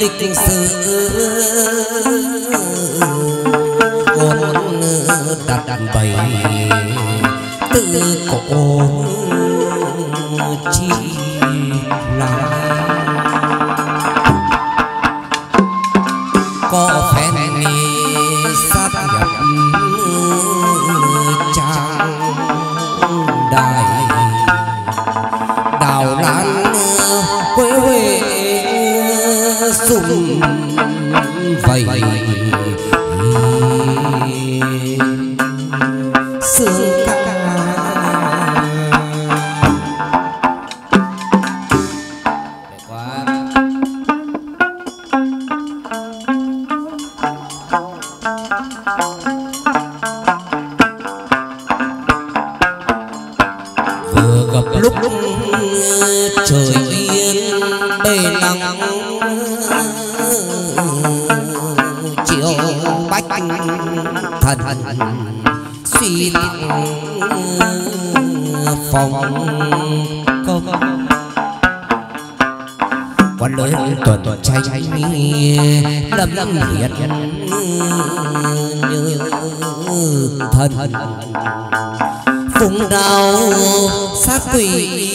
lịch tình sự hôn đặt đặt bày từ cổ chi đầu xác quỷ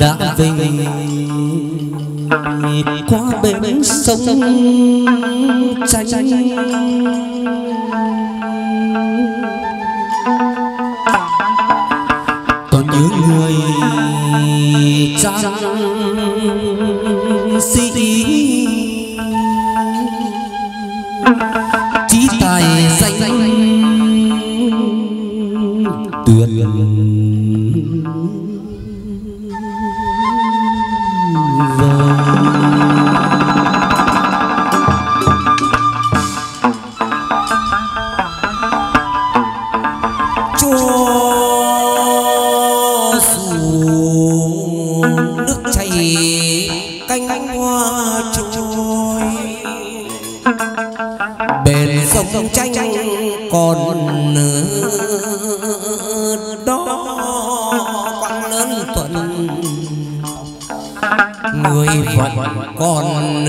đã về qua bến sông tranh còn những người trắng sĩ trí tài danh. Tuyệt con,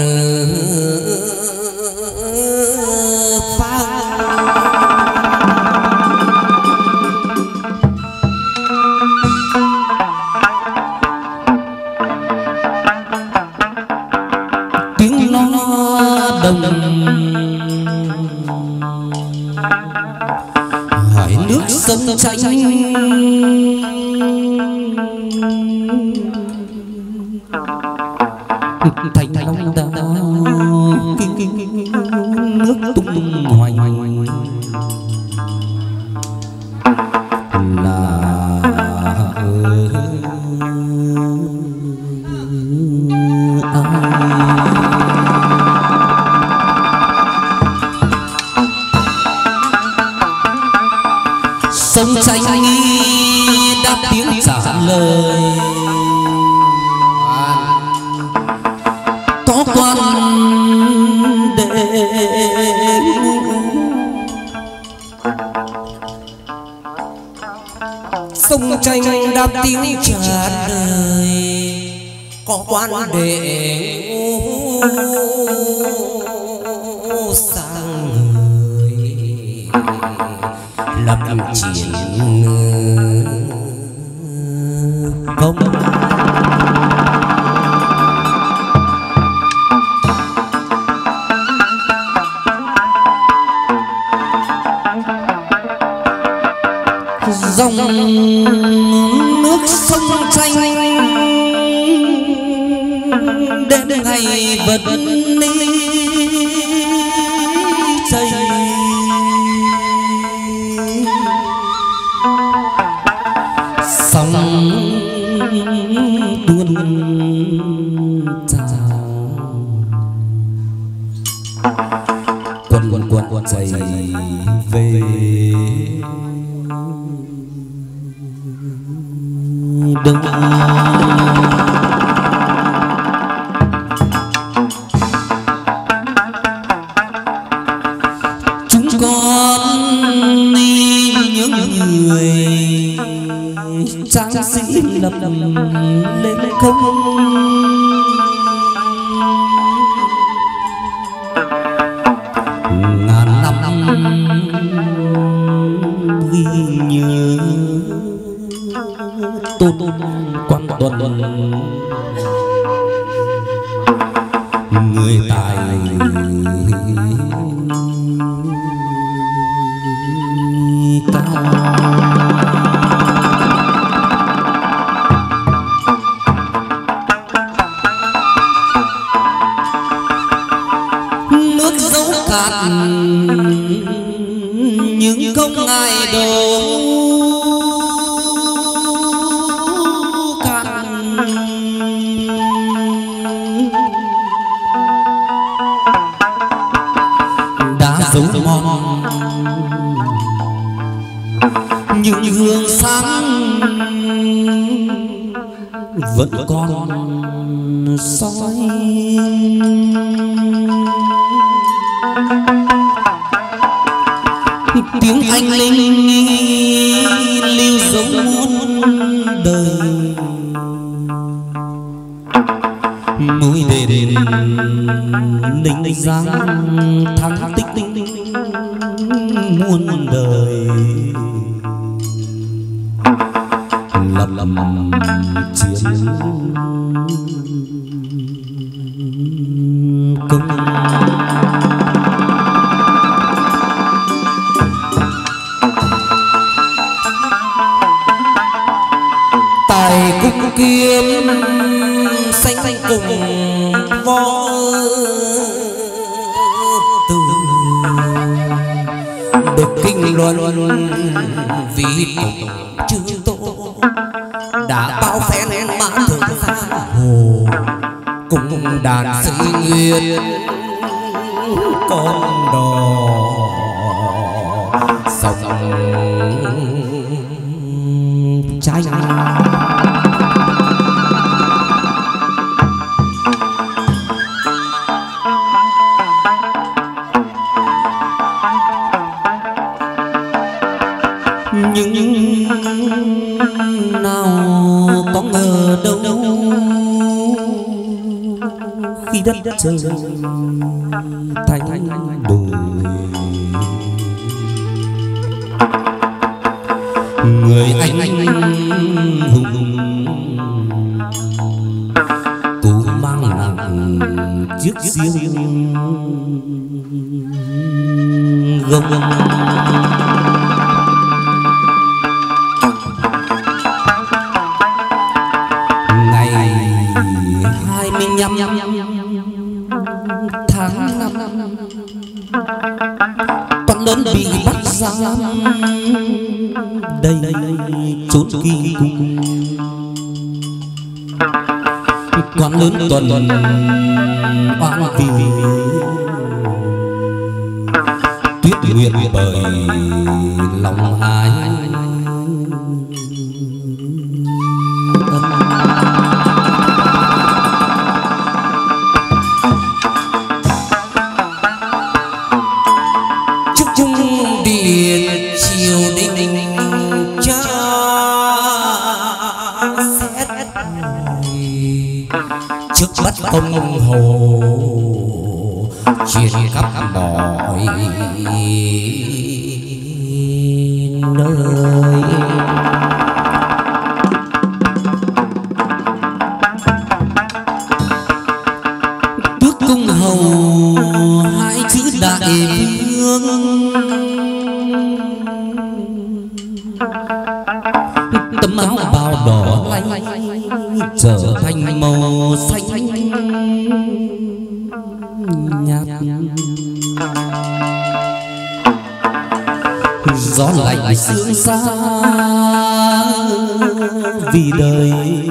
nơi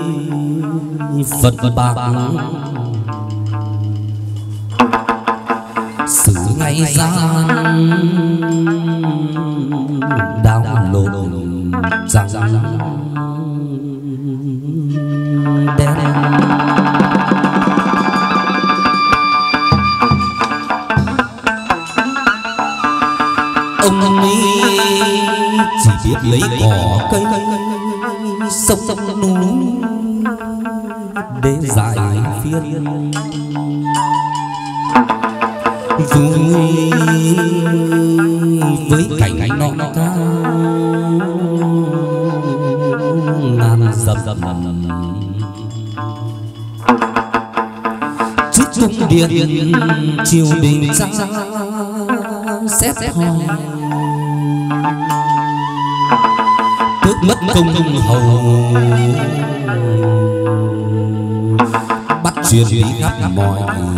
vật bạc. Xử ngay ra đau lộn rằng đen. Ông ấy chỉ biết lấy cỏ cây sông núi để giải phiên vui với cảnh nọ cao, ngàn dập dầm trước cung điện triều đình ra sẽ hòm mất công hầu. Bắt chuyện đi khắp mọi nơi.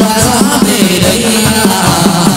लगा दे रैया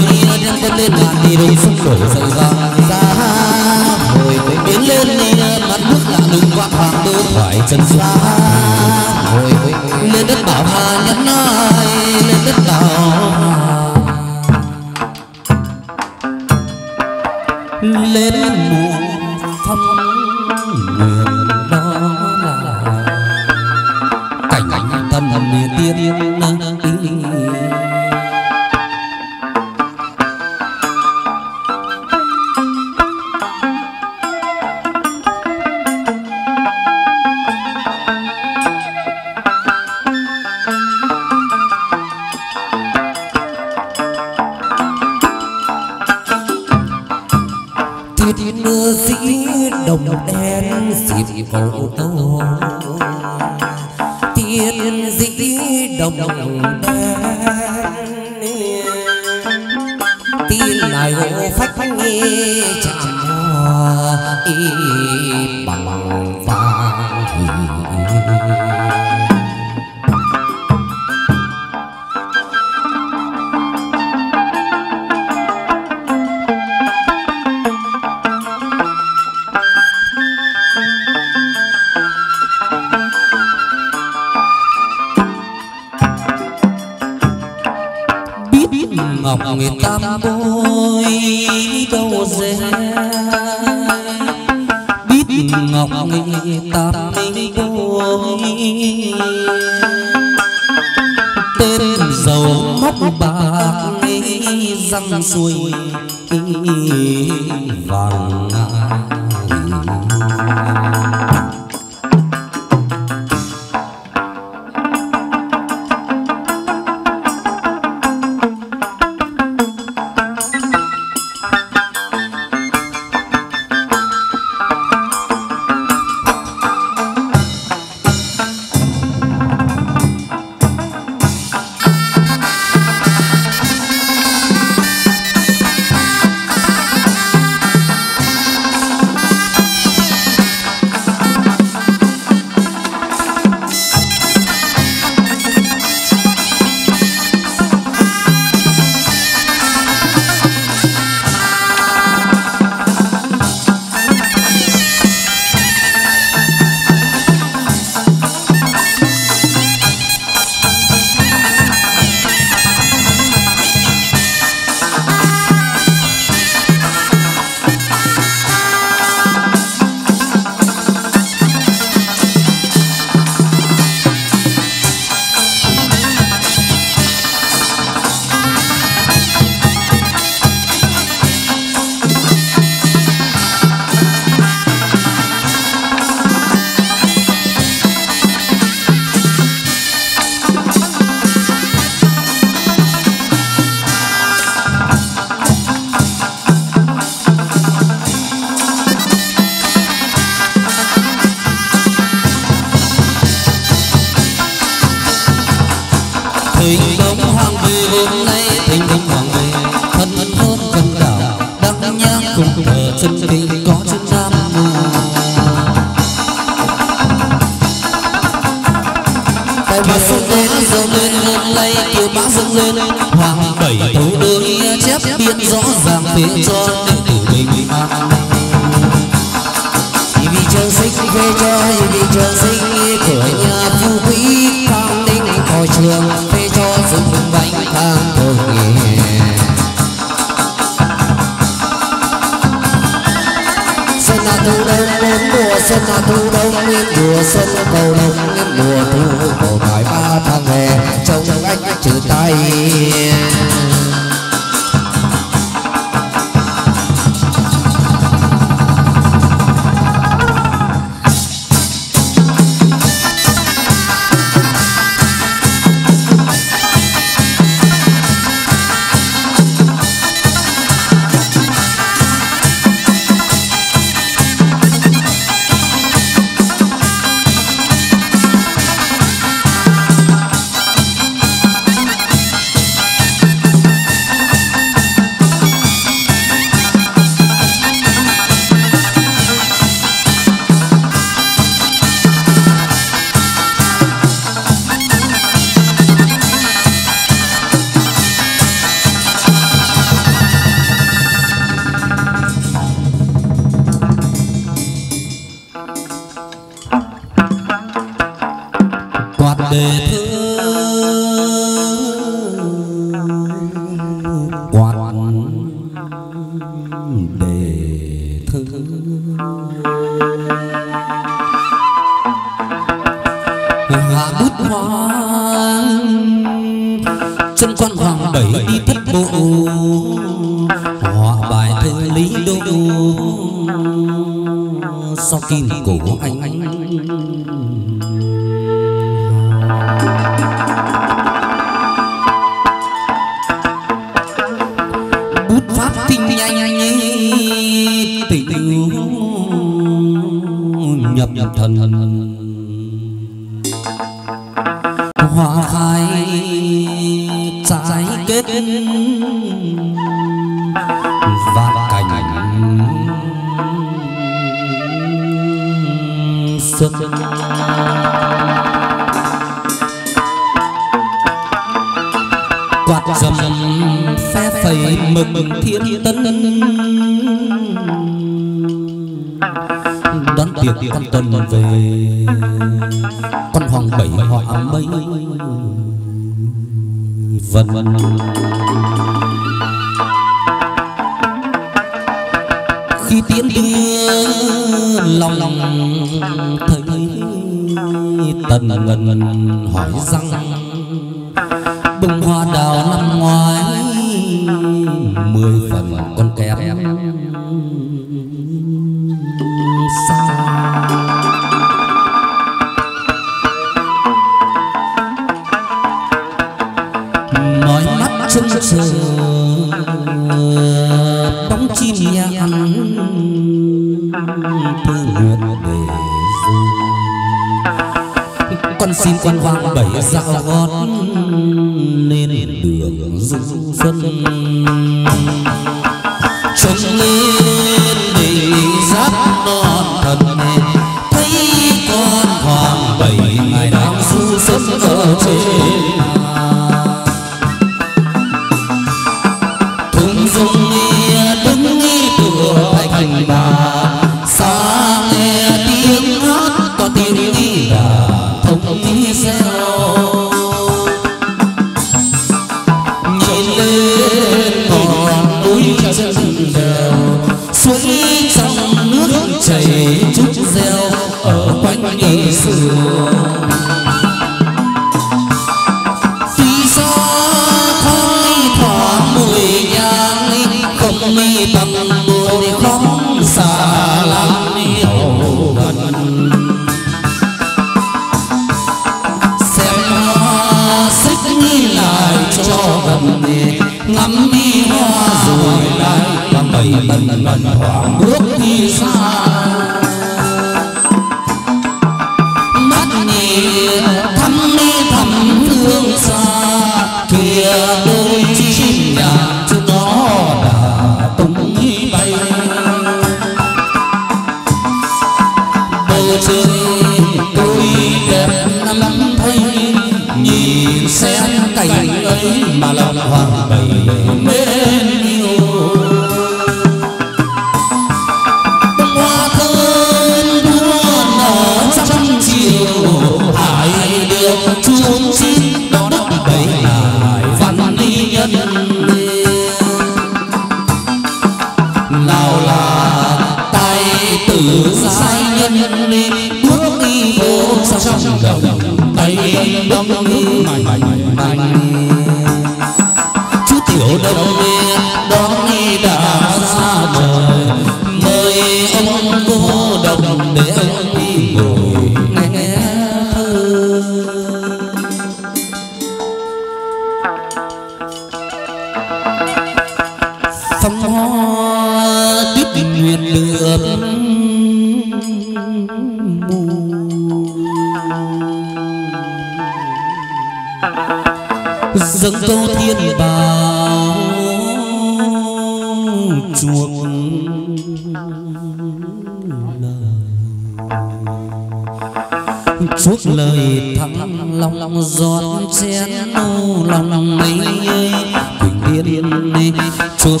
thăng long giọt chén ô lòng mấy ơi. Quỳnh thiên đi chuốc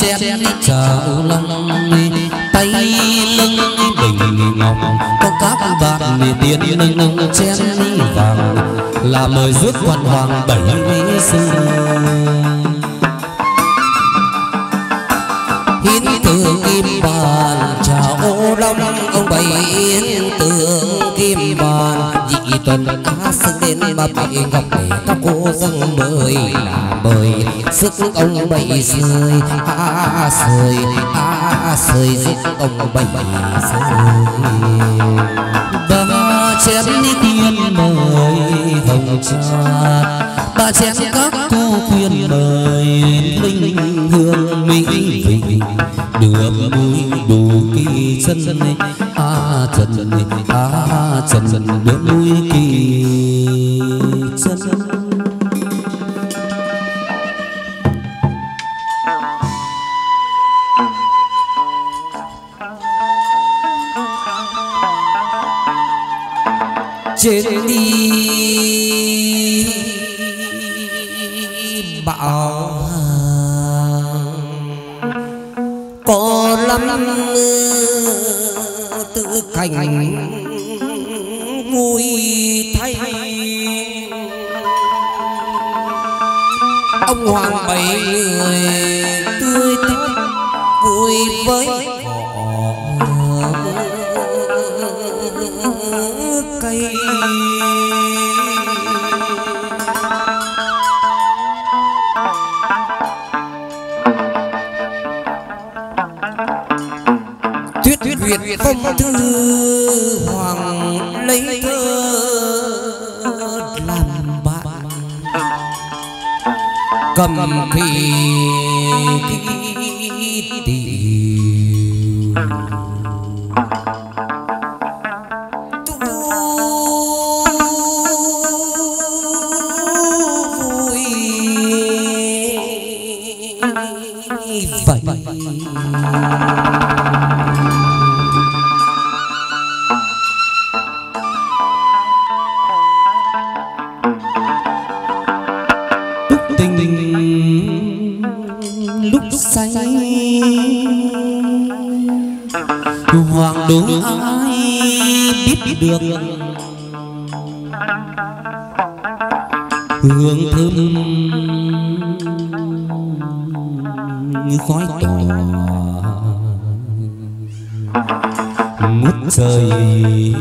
chén chào lòng tay lưng bình ngọc có các bạn tiên nâng nâng chén vàng là mời rước quan hoàng bảy xưa hiến tượng kim bàn chào long ông bảy hiến tượng kim bàn y tuần á sức đến ba bị ngọc để các cô dâng mời là mời. Sức ông bảy rơi á rơi á rơi sức ông bảy rơi chén đi tiên mời hồng trà. Ba chén các cô khuyên mời linh hương mỹ vị. Được vui đủ kỳ chân, a chân a chân được vui kỳ chân. trên đi. Bảo có lắm tự cảnh vui thay. Ông hoàng bảy người tươi tắn vui với duyên phong thư hoàng lấy thơ làm bạn. Cầm kỳ kinh được. Hương thơm như khói cỏ ngút trời.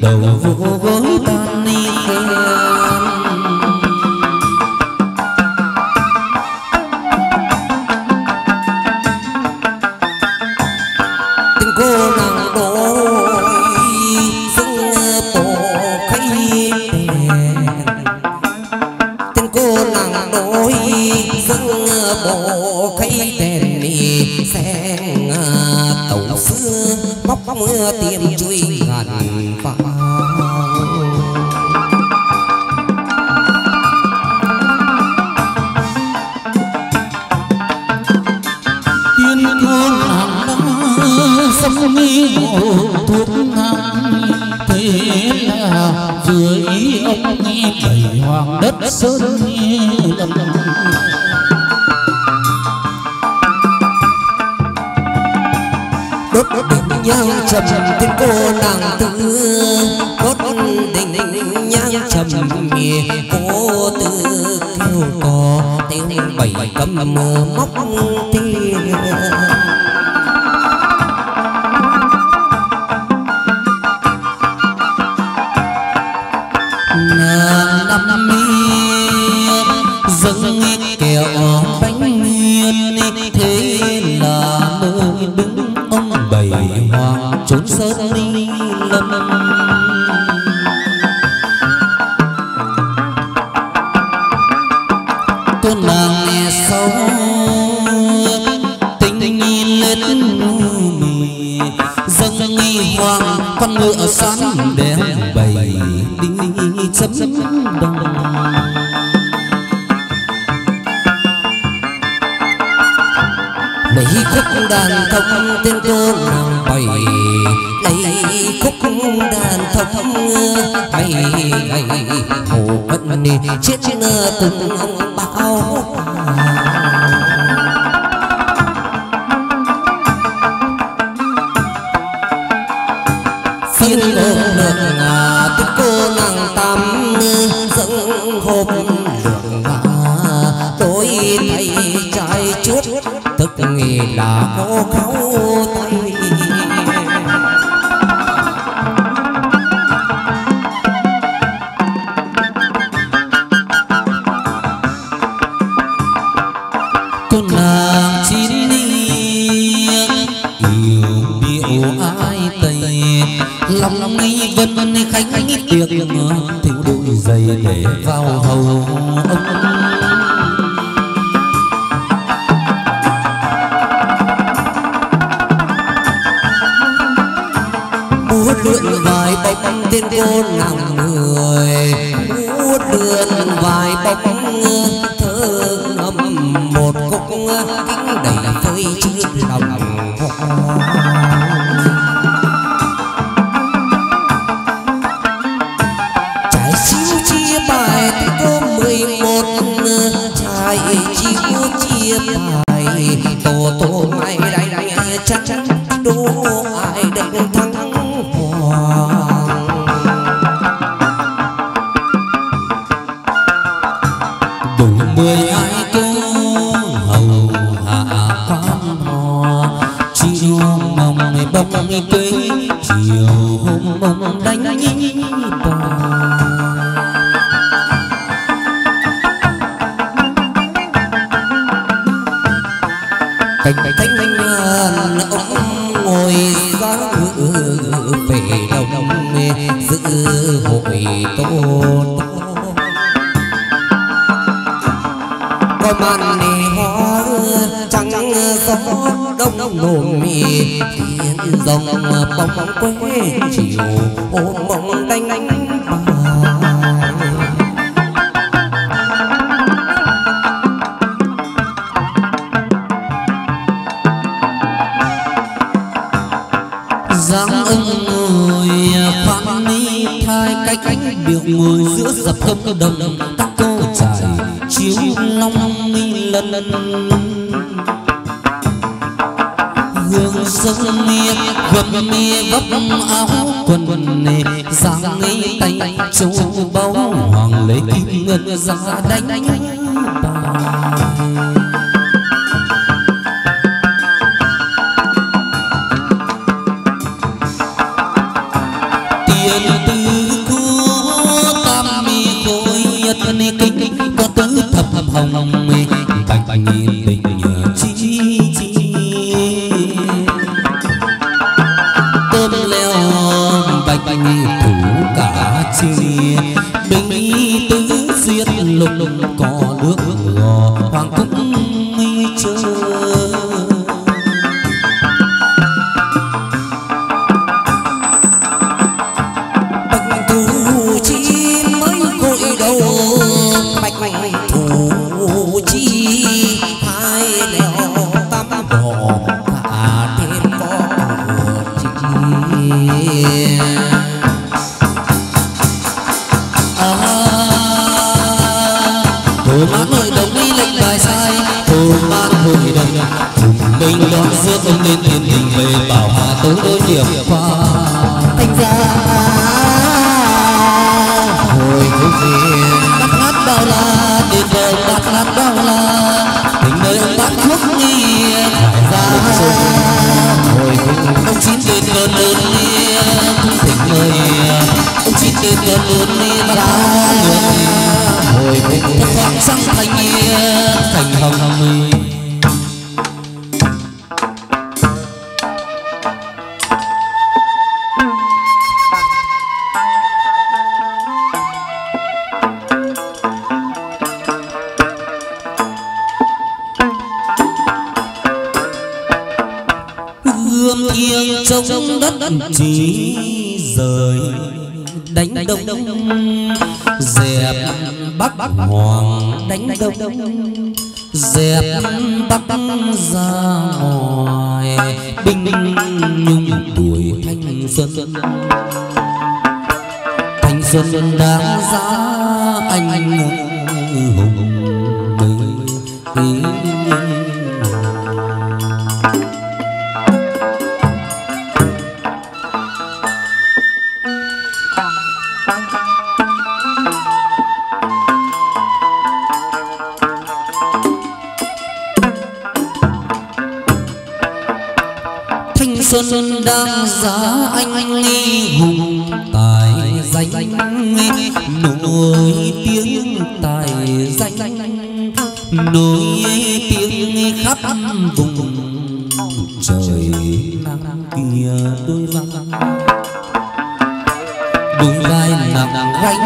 Bày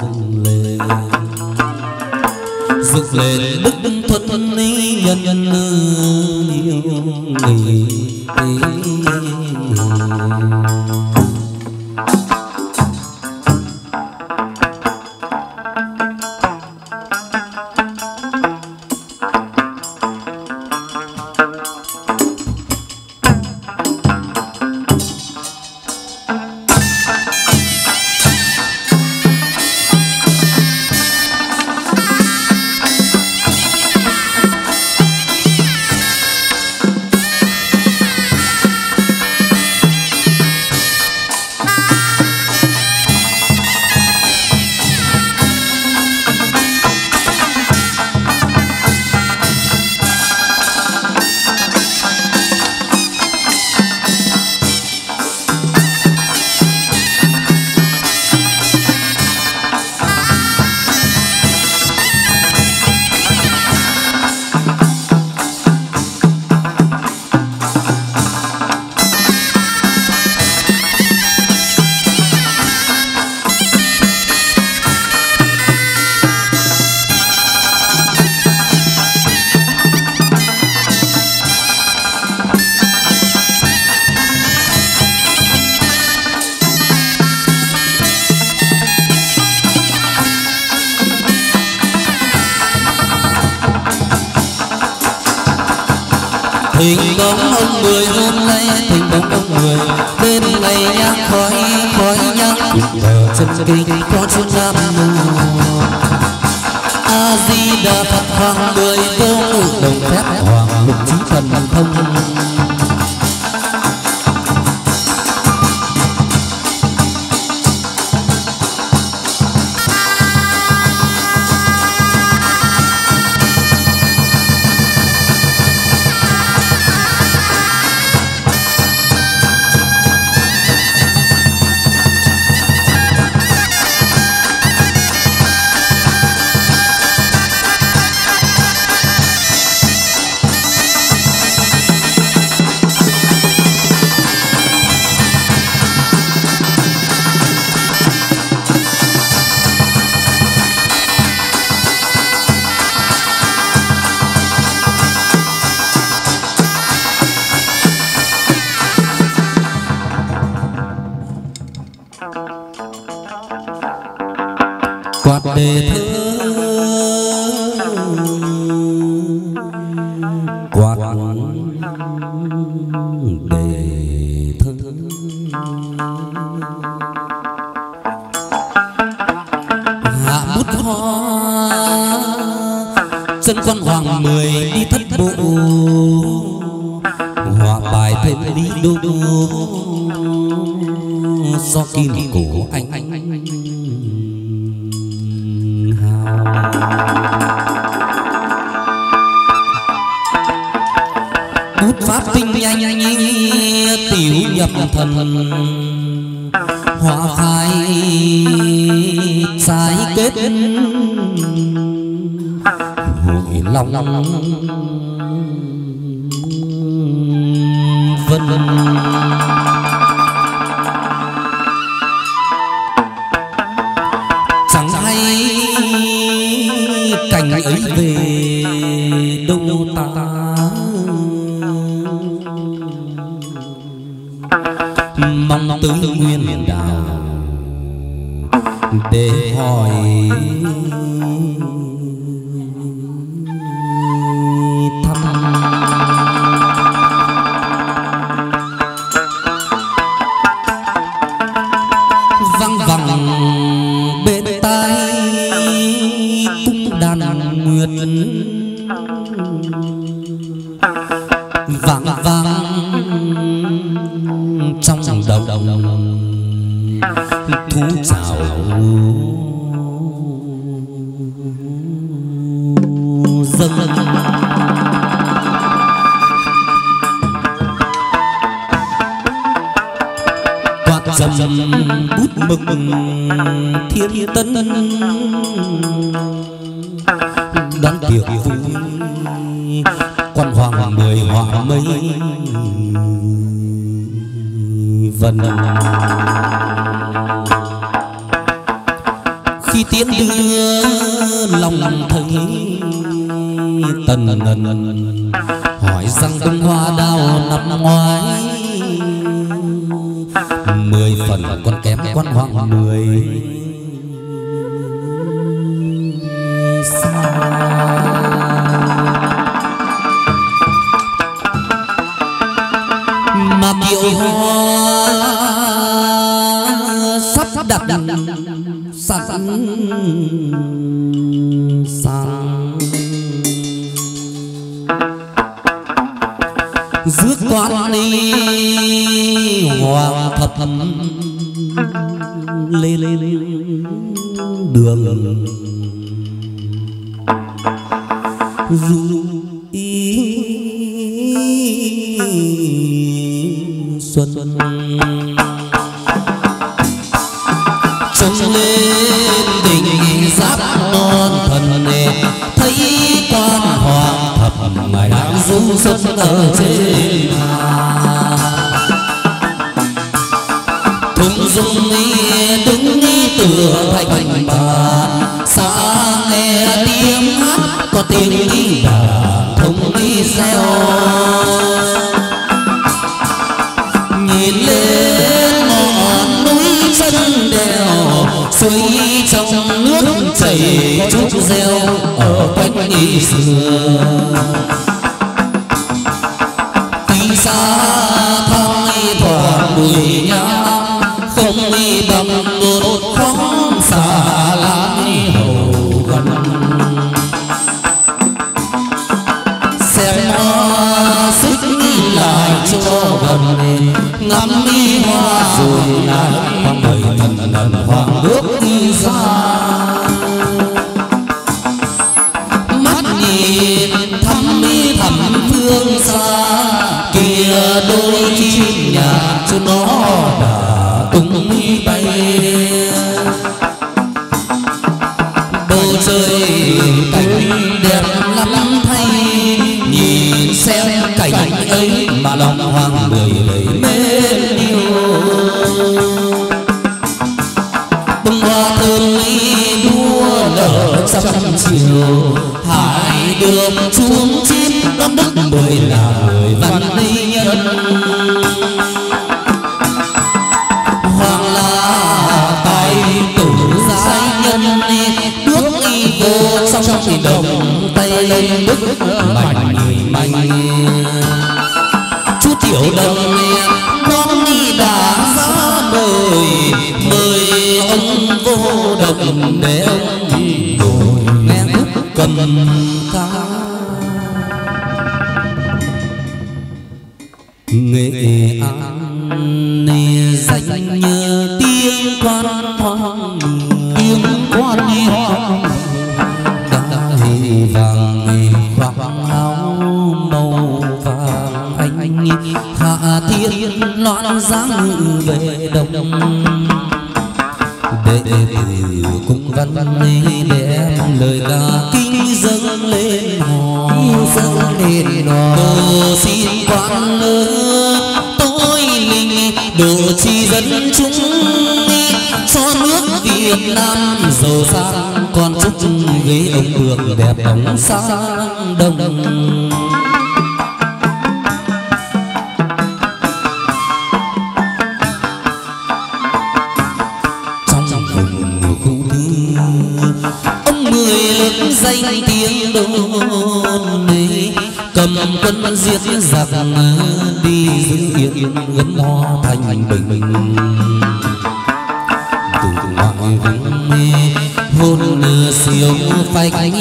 dựng lên. Dựng lên đức thuận lý nhân nhân người. đua nở trong chiều. Hải đường xuống chim đón đất mười là người văn nhân. Hoàng là tay tử giai nhân nước y vô song song thì đồng tay lên đức mạnh mạnh chút tiểu đông cầm để ông ngồi nghe khúc cầm ca nghệ an danh như tiếng quan hoang tiếng quan hoang đã vàng khoác áo màu vàng. Anh hạ thiên loạn giáng về đồng văn đem lời ca kinh dâng lên hò dâng lên Đồ xin quan lớn tôi linh Đồ chi dân chúng Cho nước Việt Nam giàu sang Con chúc ghế ông được đẹp bóng sang đông danh tiếng đồn cầm quân diệt giặc đi giữ yên gắn lo thành bình từ ngoại vùng hôn nửa siêu phai cánh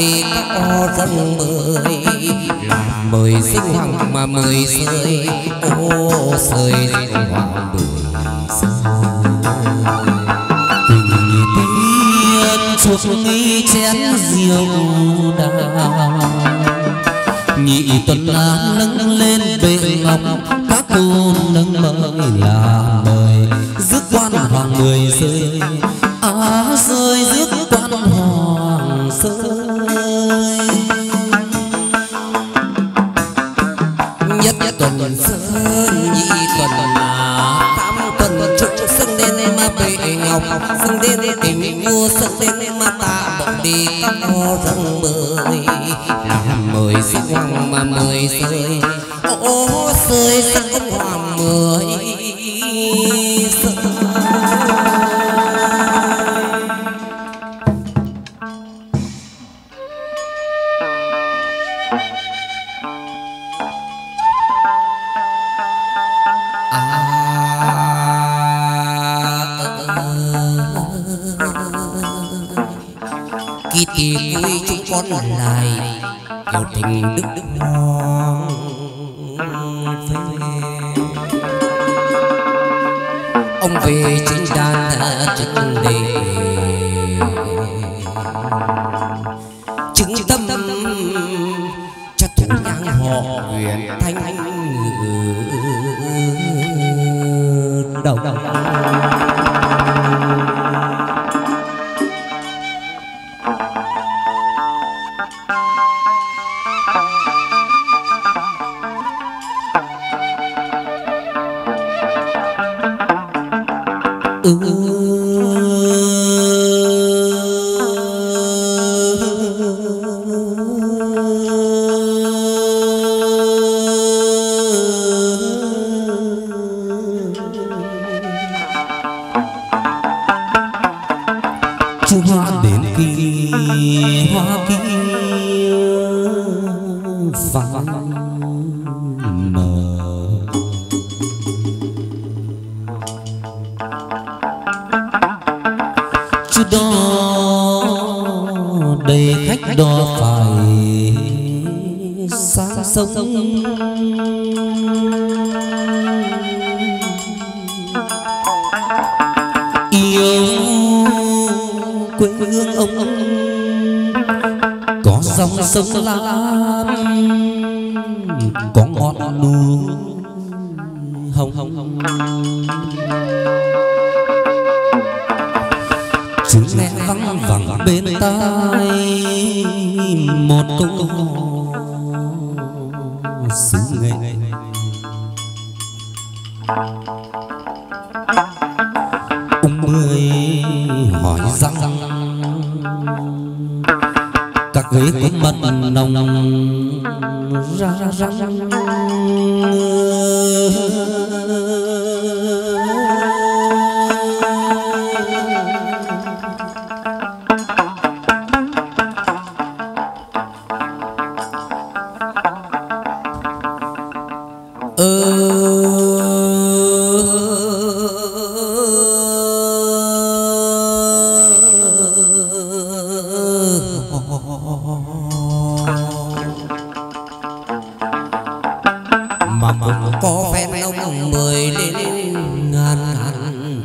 đi các o dân mời làm mời sinh hoàng mà mời sơi, ô sơi sinh hoàng mười tình tiên chuộc nghi chén rượu đào nhị tuần an nâng lên bệ ngọc, các cô đi các o dân mời làm mời sinh hoàng mà mời rơi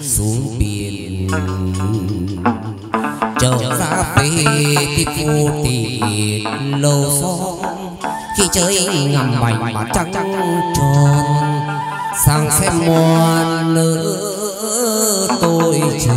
xuống biển. Trở ra về thì vô tiền lâu gió khi chơi ngầm mảnh mặt trắng tròn sang xem mòn lỡ tôi chờ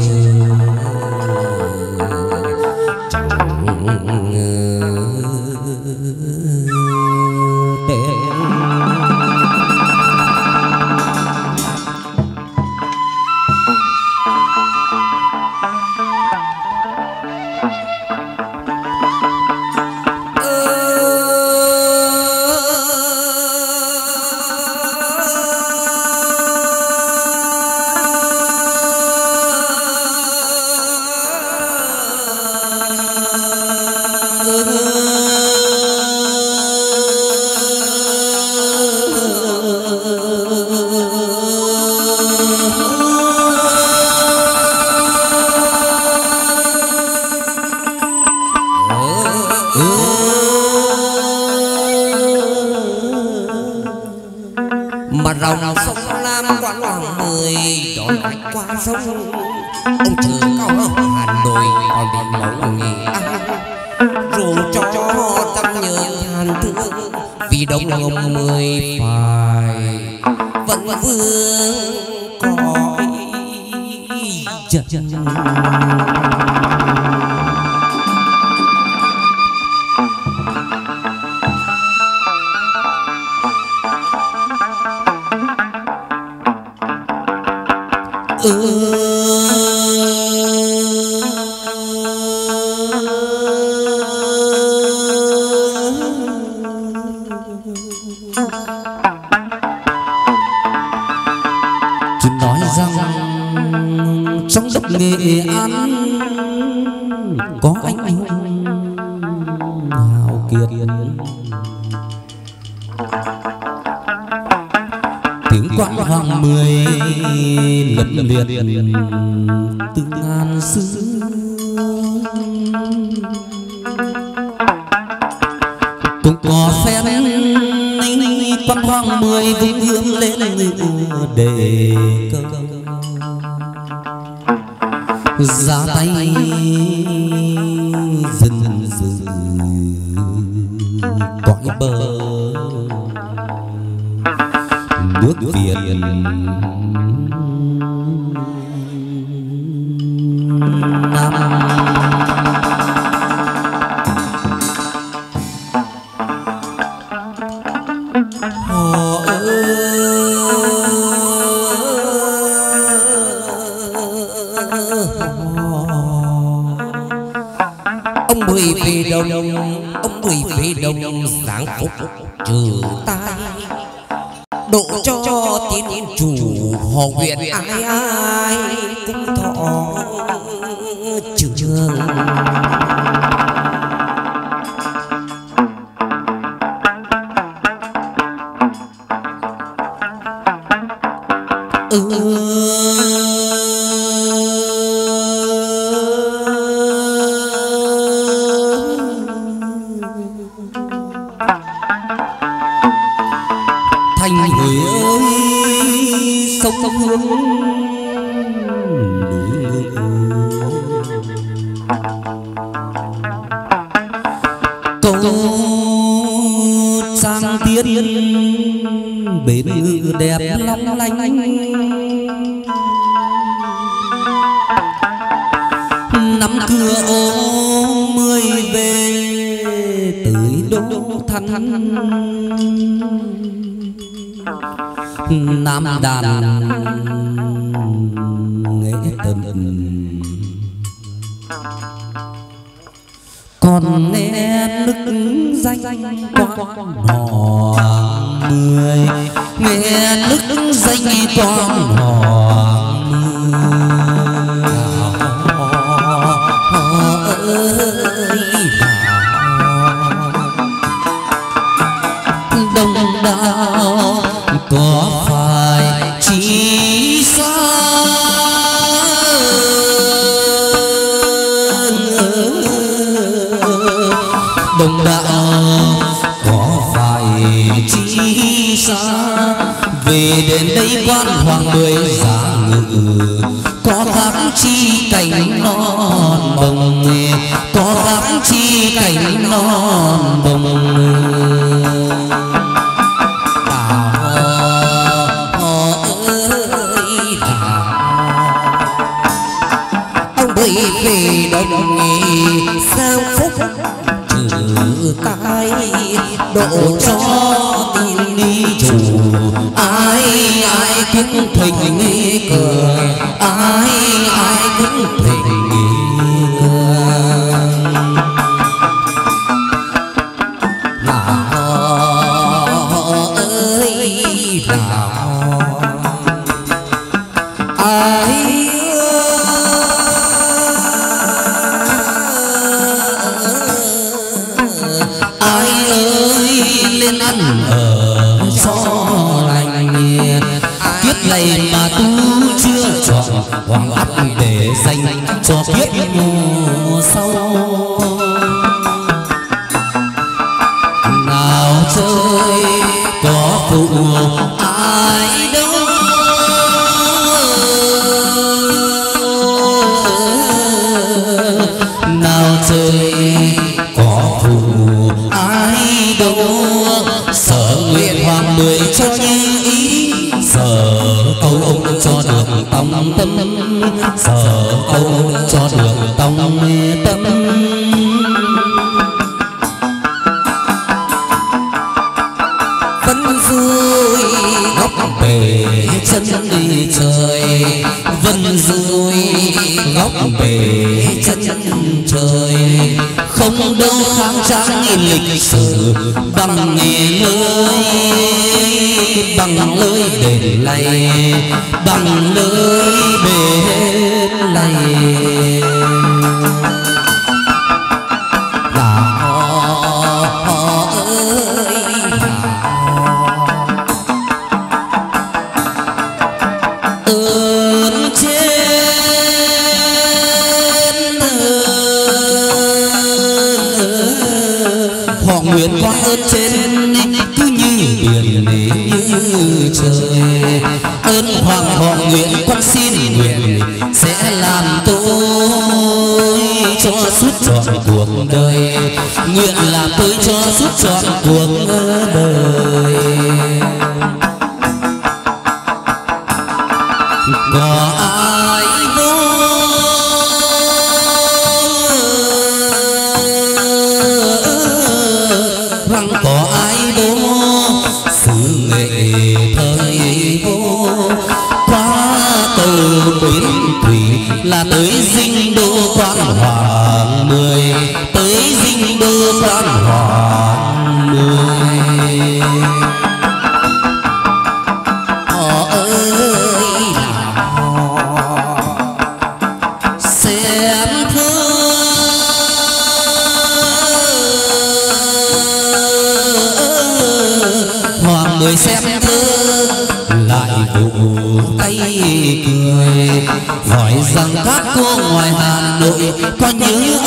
tuyến thủy là tới dinh đô quan hòa mười. Tới dinh đô quan hòa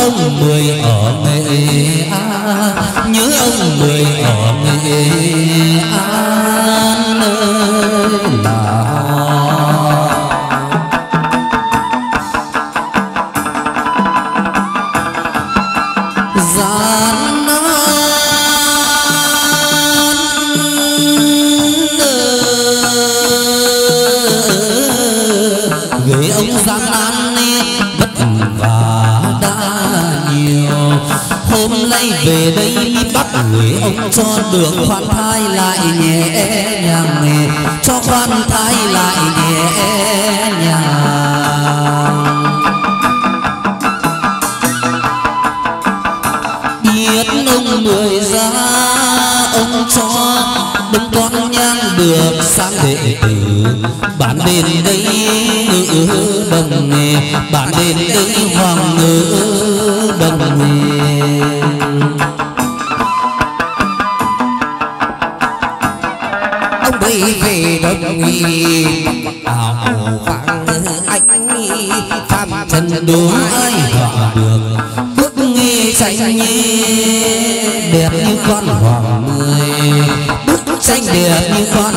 ông mười ở nghệ nhớ ông mười ở nghệ Yes,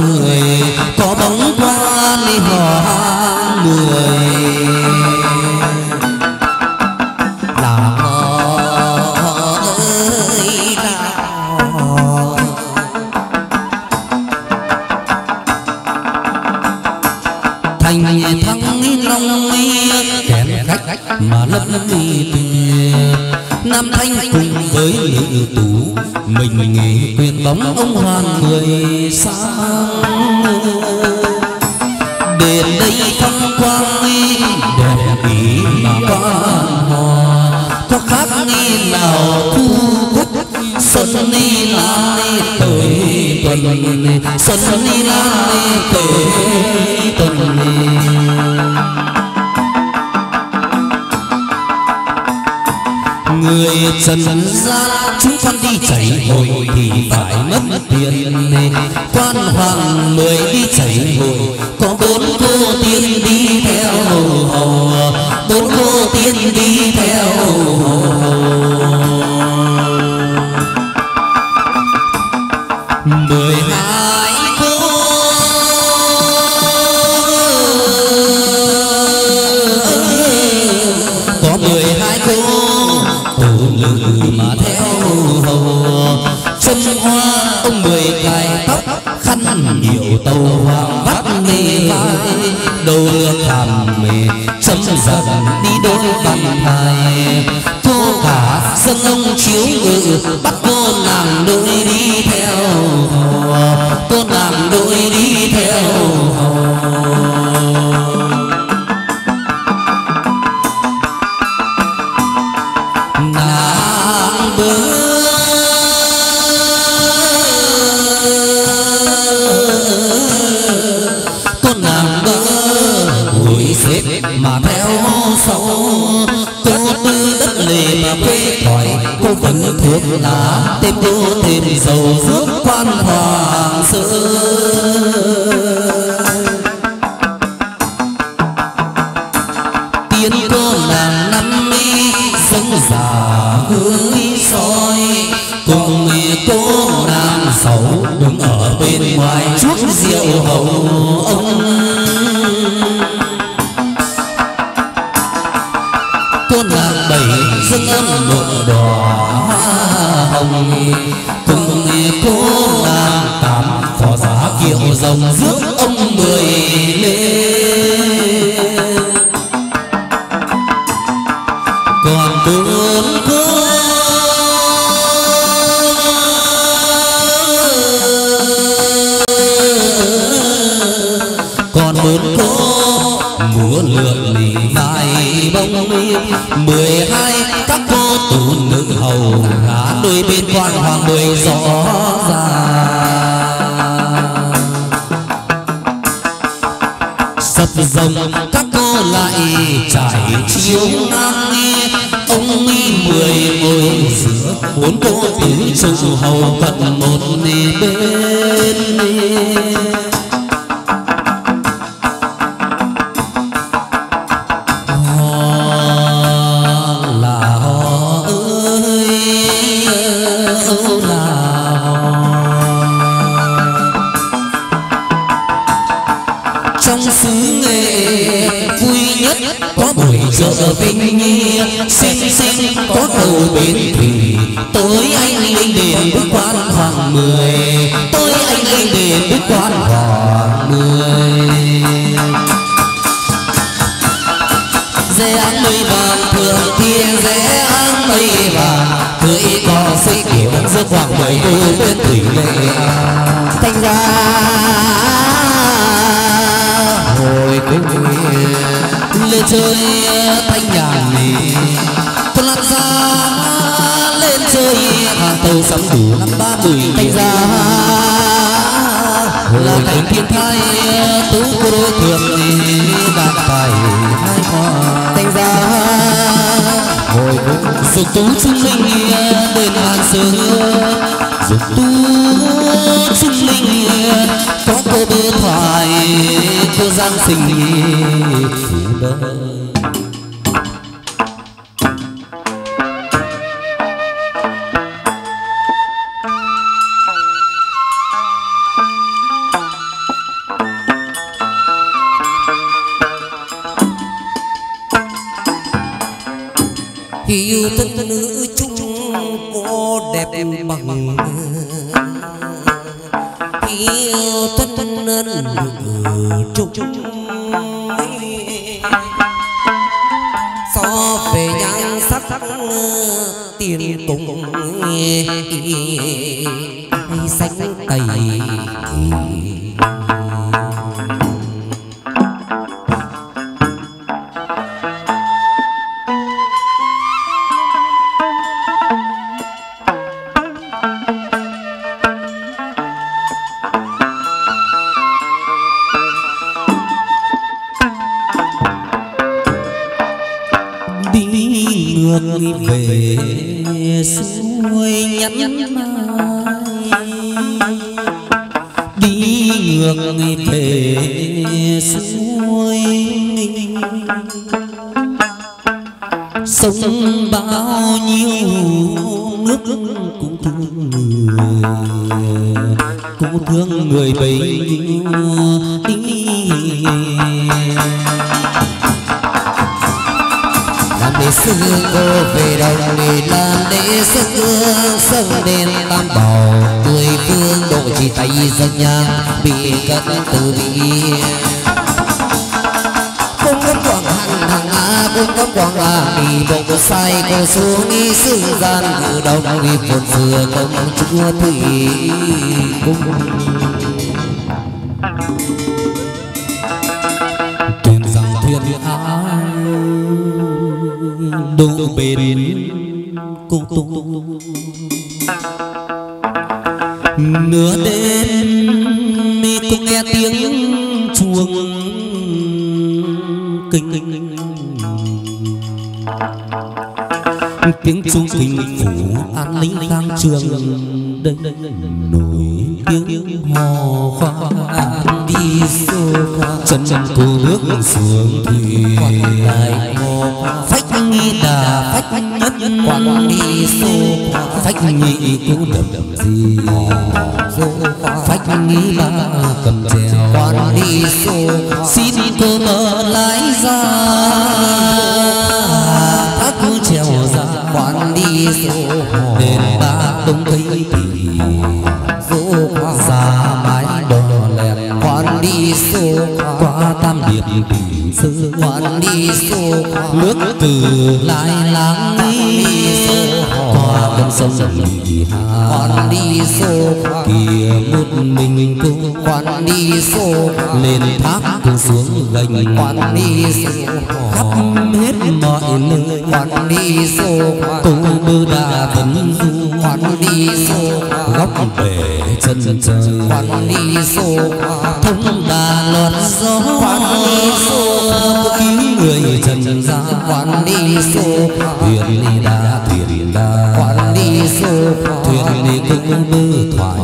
người وسلم các dòng đời tư bên thủy lệ thành ra hồi cùng lên chơi thanh nhàn này tôi lăn ra lên chơi hàng tàu sắm đủ năm ba mười thành ra là thành thiên thai tứ cô đôi đi đàn tài hai con dục tú sinh linh bên hoàng sương dục tú sinh linh có cô bia thoại, cô giang sinh phù đông trung kinh phủ an ninh khang trường đây nổi tiếng hò khoan đi xô chân chân cô bước xuống thì lại phách nghi đà phách nhất quan đi xô phách nhị cũng đầm đầm gì phách nghi ba cầm sư quán đi xô nước từ lại lắng đi qua con sông thì hà quán đi xô kia một mình cô quán đi xô lên thác cô xuống gành quán đi xô khắp hết mọi nơi quán đi xô cô bơ đà vẫn du quán đi xô góc bể chân trời quán đi xô thông đà loạn gió quán đi xô cứu người trần gian. Quán đi xô thuyền đi đà thuyền đà. Quán đi xô thuyền đi cũng bơ thoại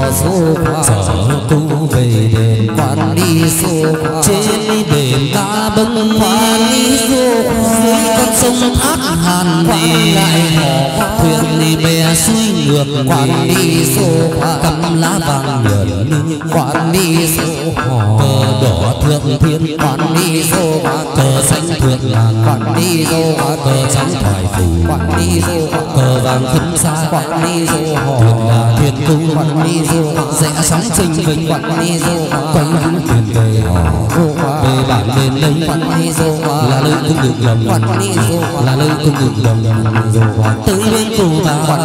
hò xô sở cô về đền quan đi xô trên đền ta bông quan đi số dưới con sông thác hàn đi lại họ thuyền đi bè xuôi ngược quan đi xô cầm lá vàng nhờn quan đi xô cờ đỏ thượng thiên quan đi xô cờ xanh thượng làng quan đi xô cờ trắng thoại phủ quan đi xô cờ vàng khấn xa quan đi xô thượng là thiên cung quan đi xô rẽ sóng trình vinh quán đi xô quay vững thuyền về về bản đi xô là nơi cũng được lầm là nơi cũng được lầm tới bên cô bà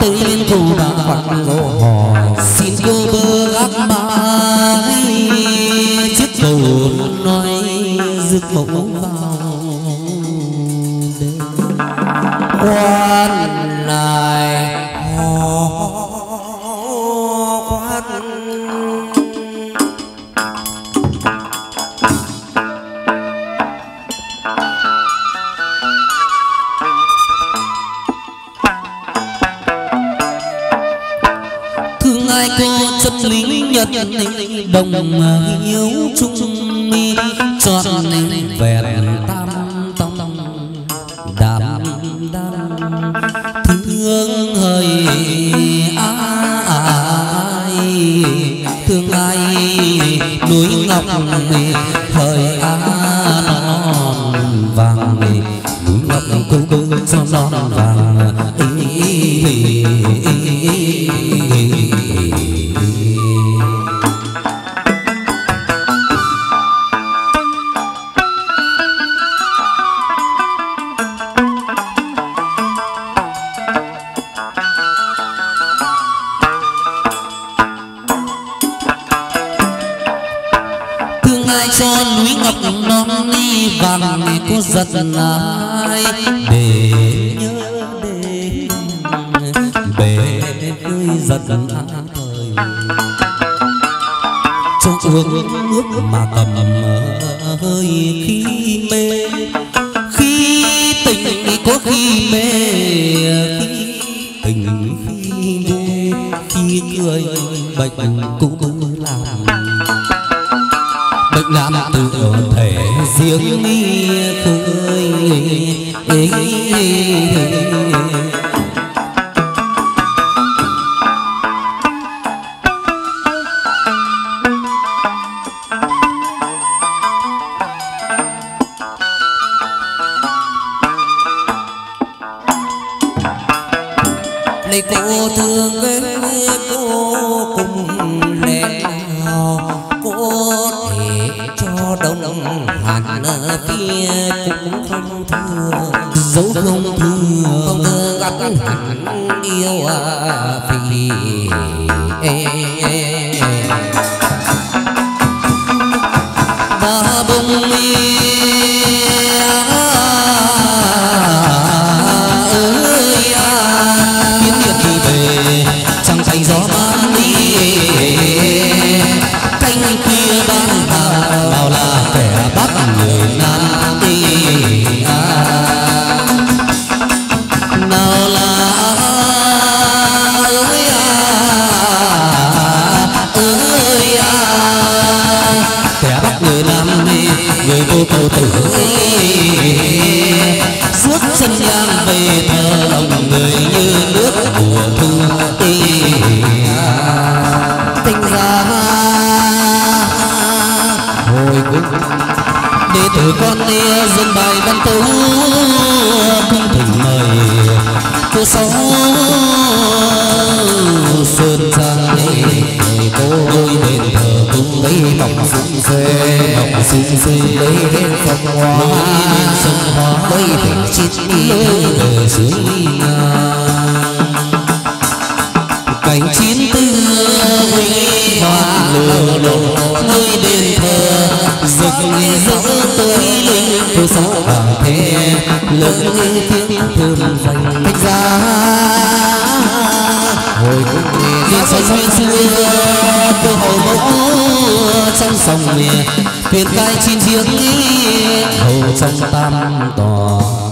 tới bên cô bà xin cô bơ gác mái chiếc cầu nói rực mộng vào đêm. Quan lại đồng thuyền cai chín chiếc hầu trong tam tòa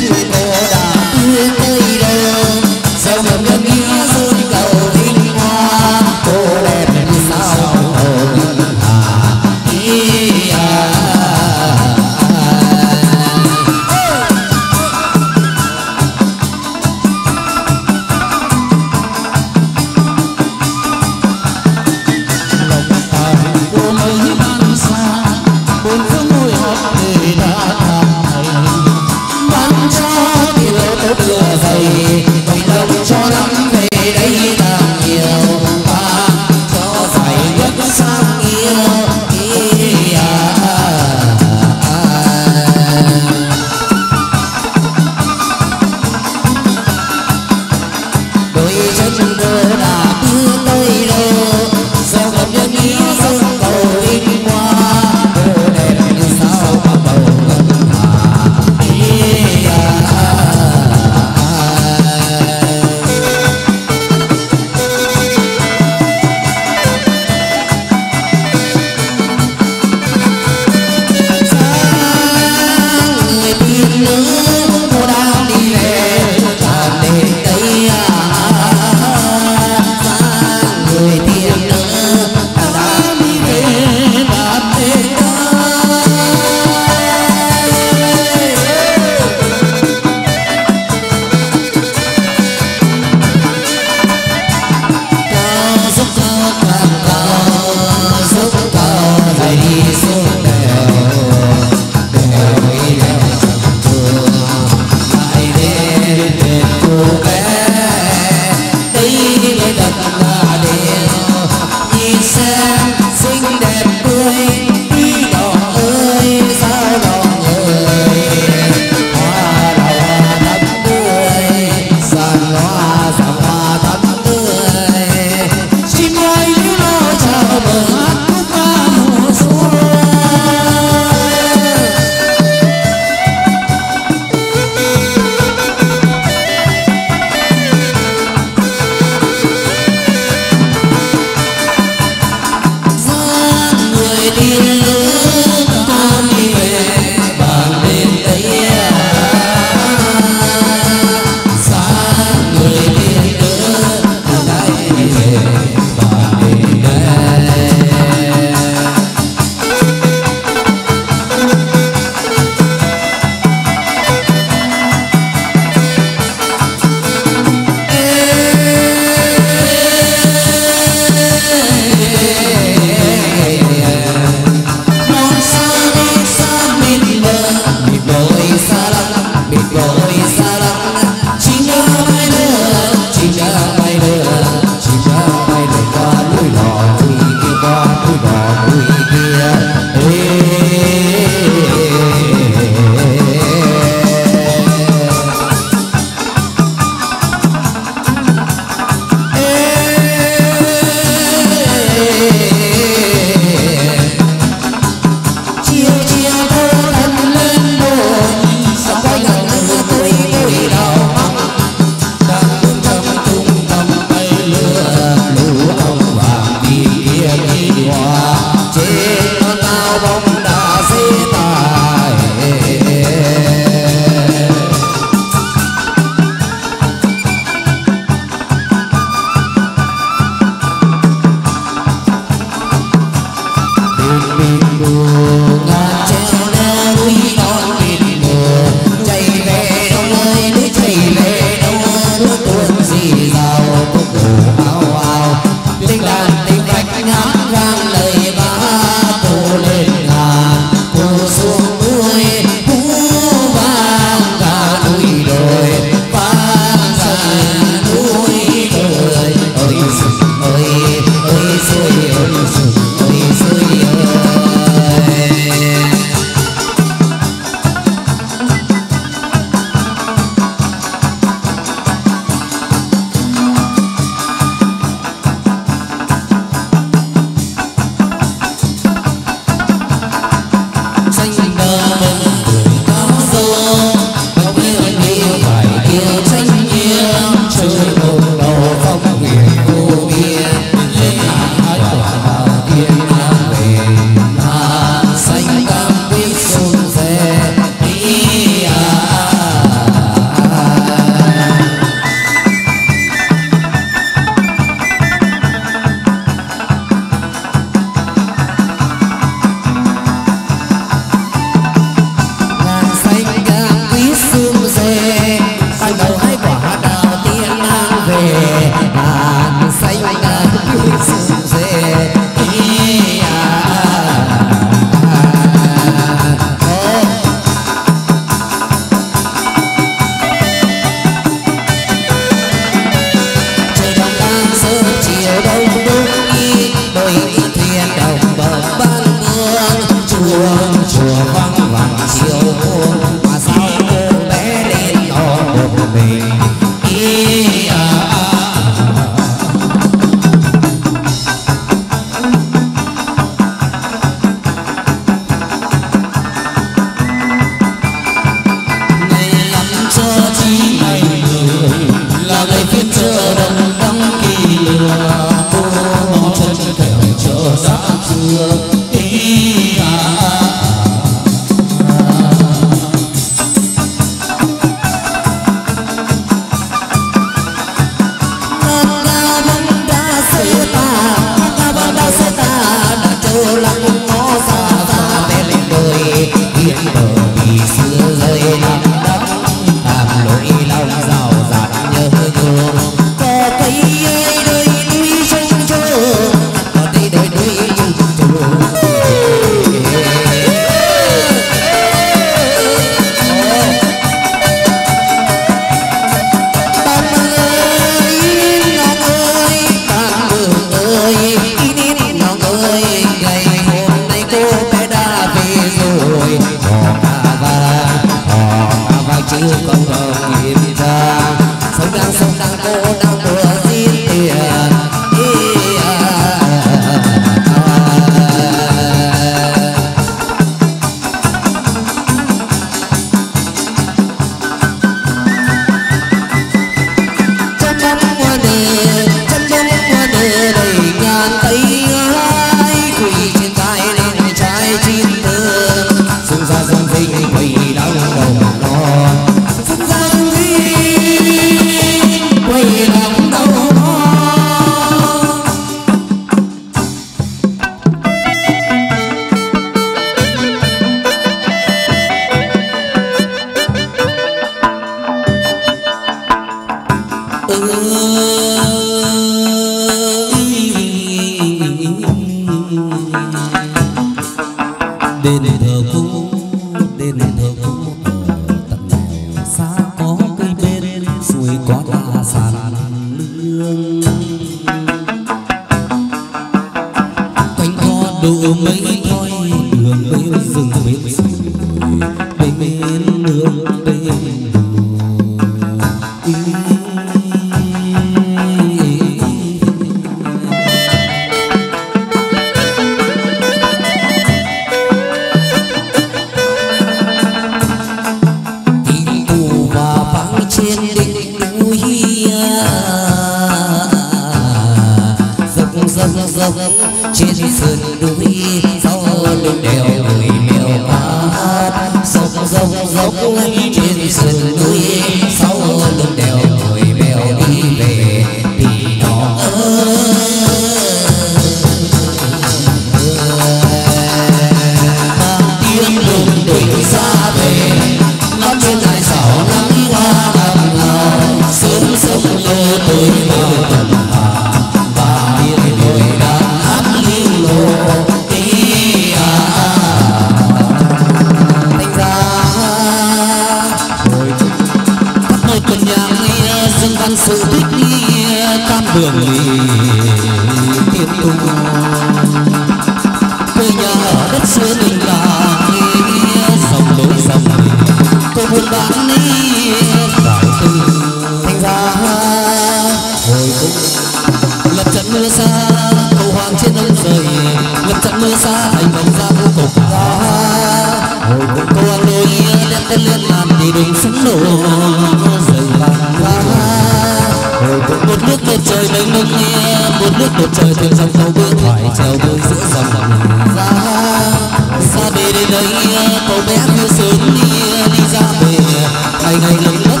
ngày ngày lấy đất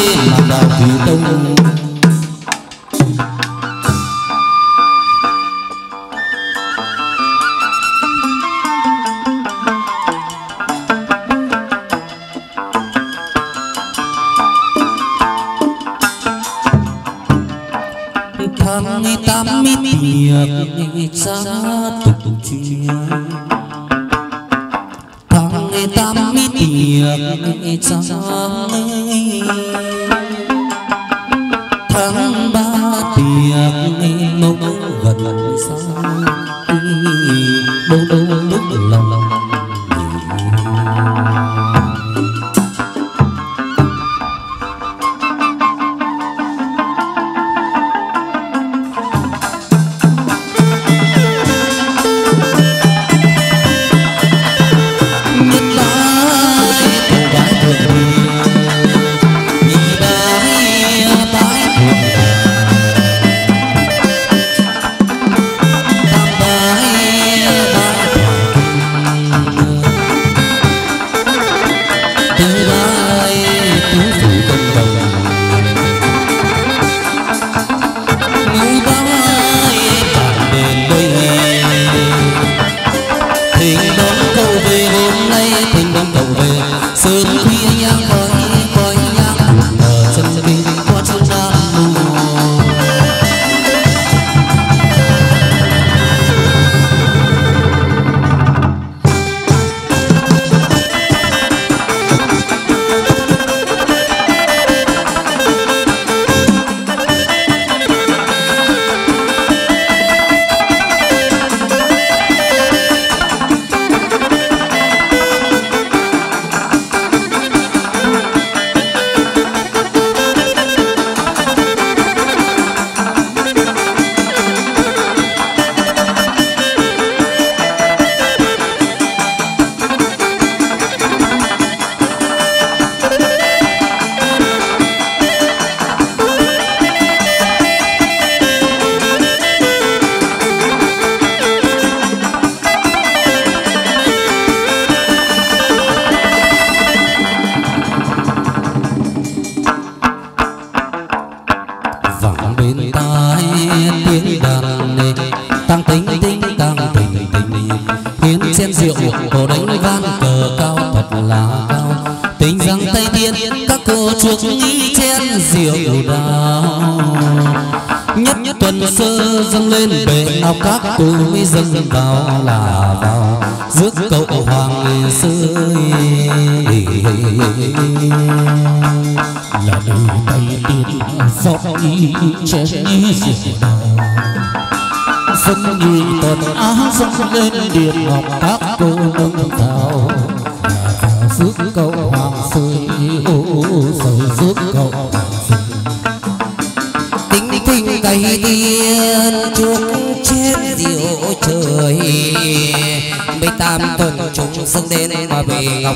đi làm đạo thủy tông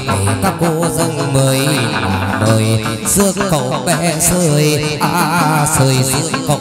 lòng các cô dâng mời mời xưa cậu bé sơi a sơi cậu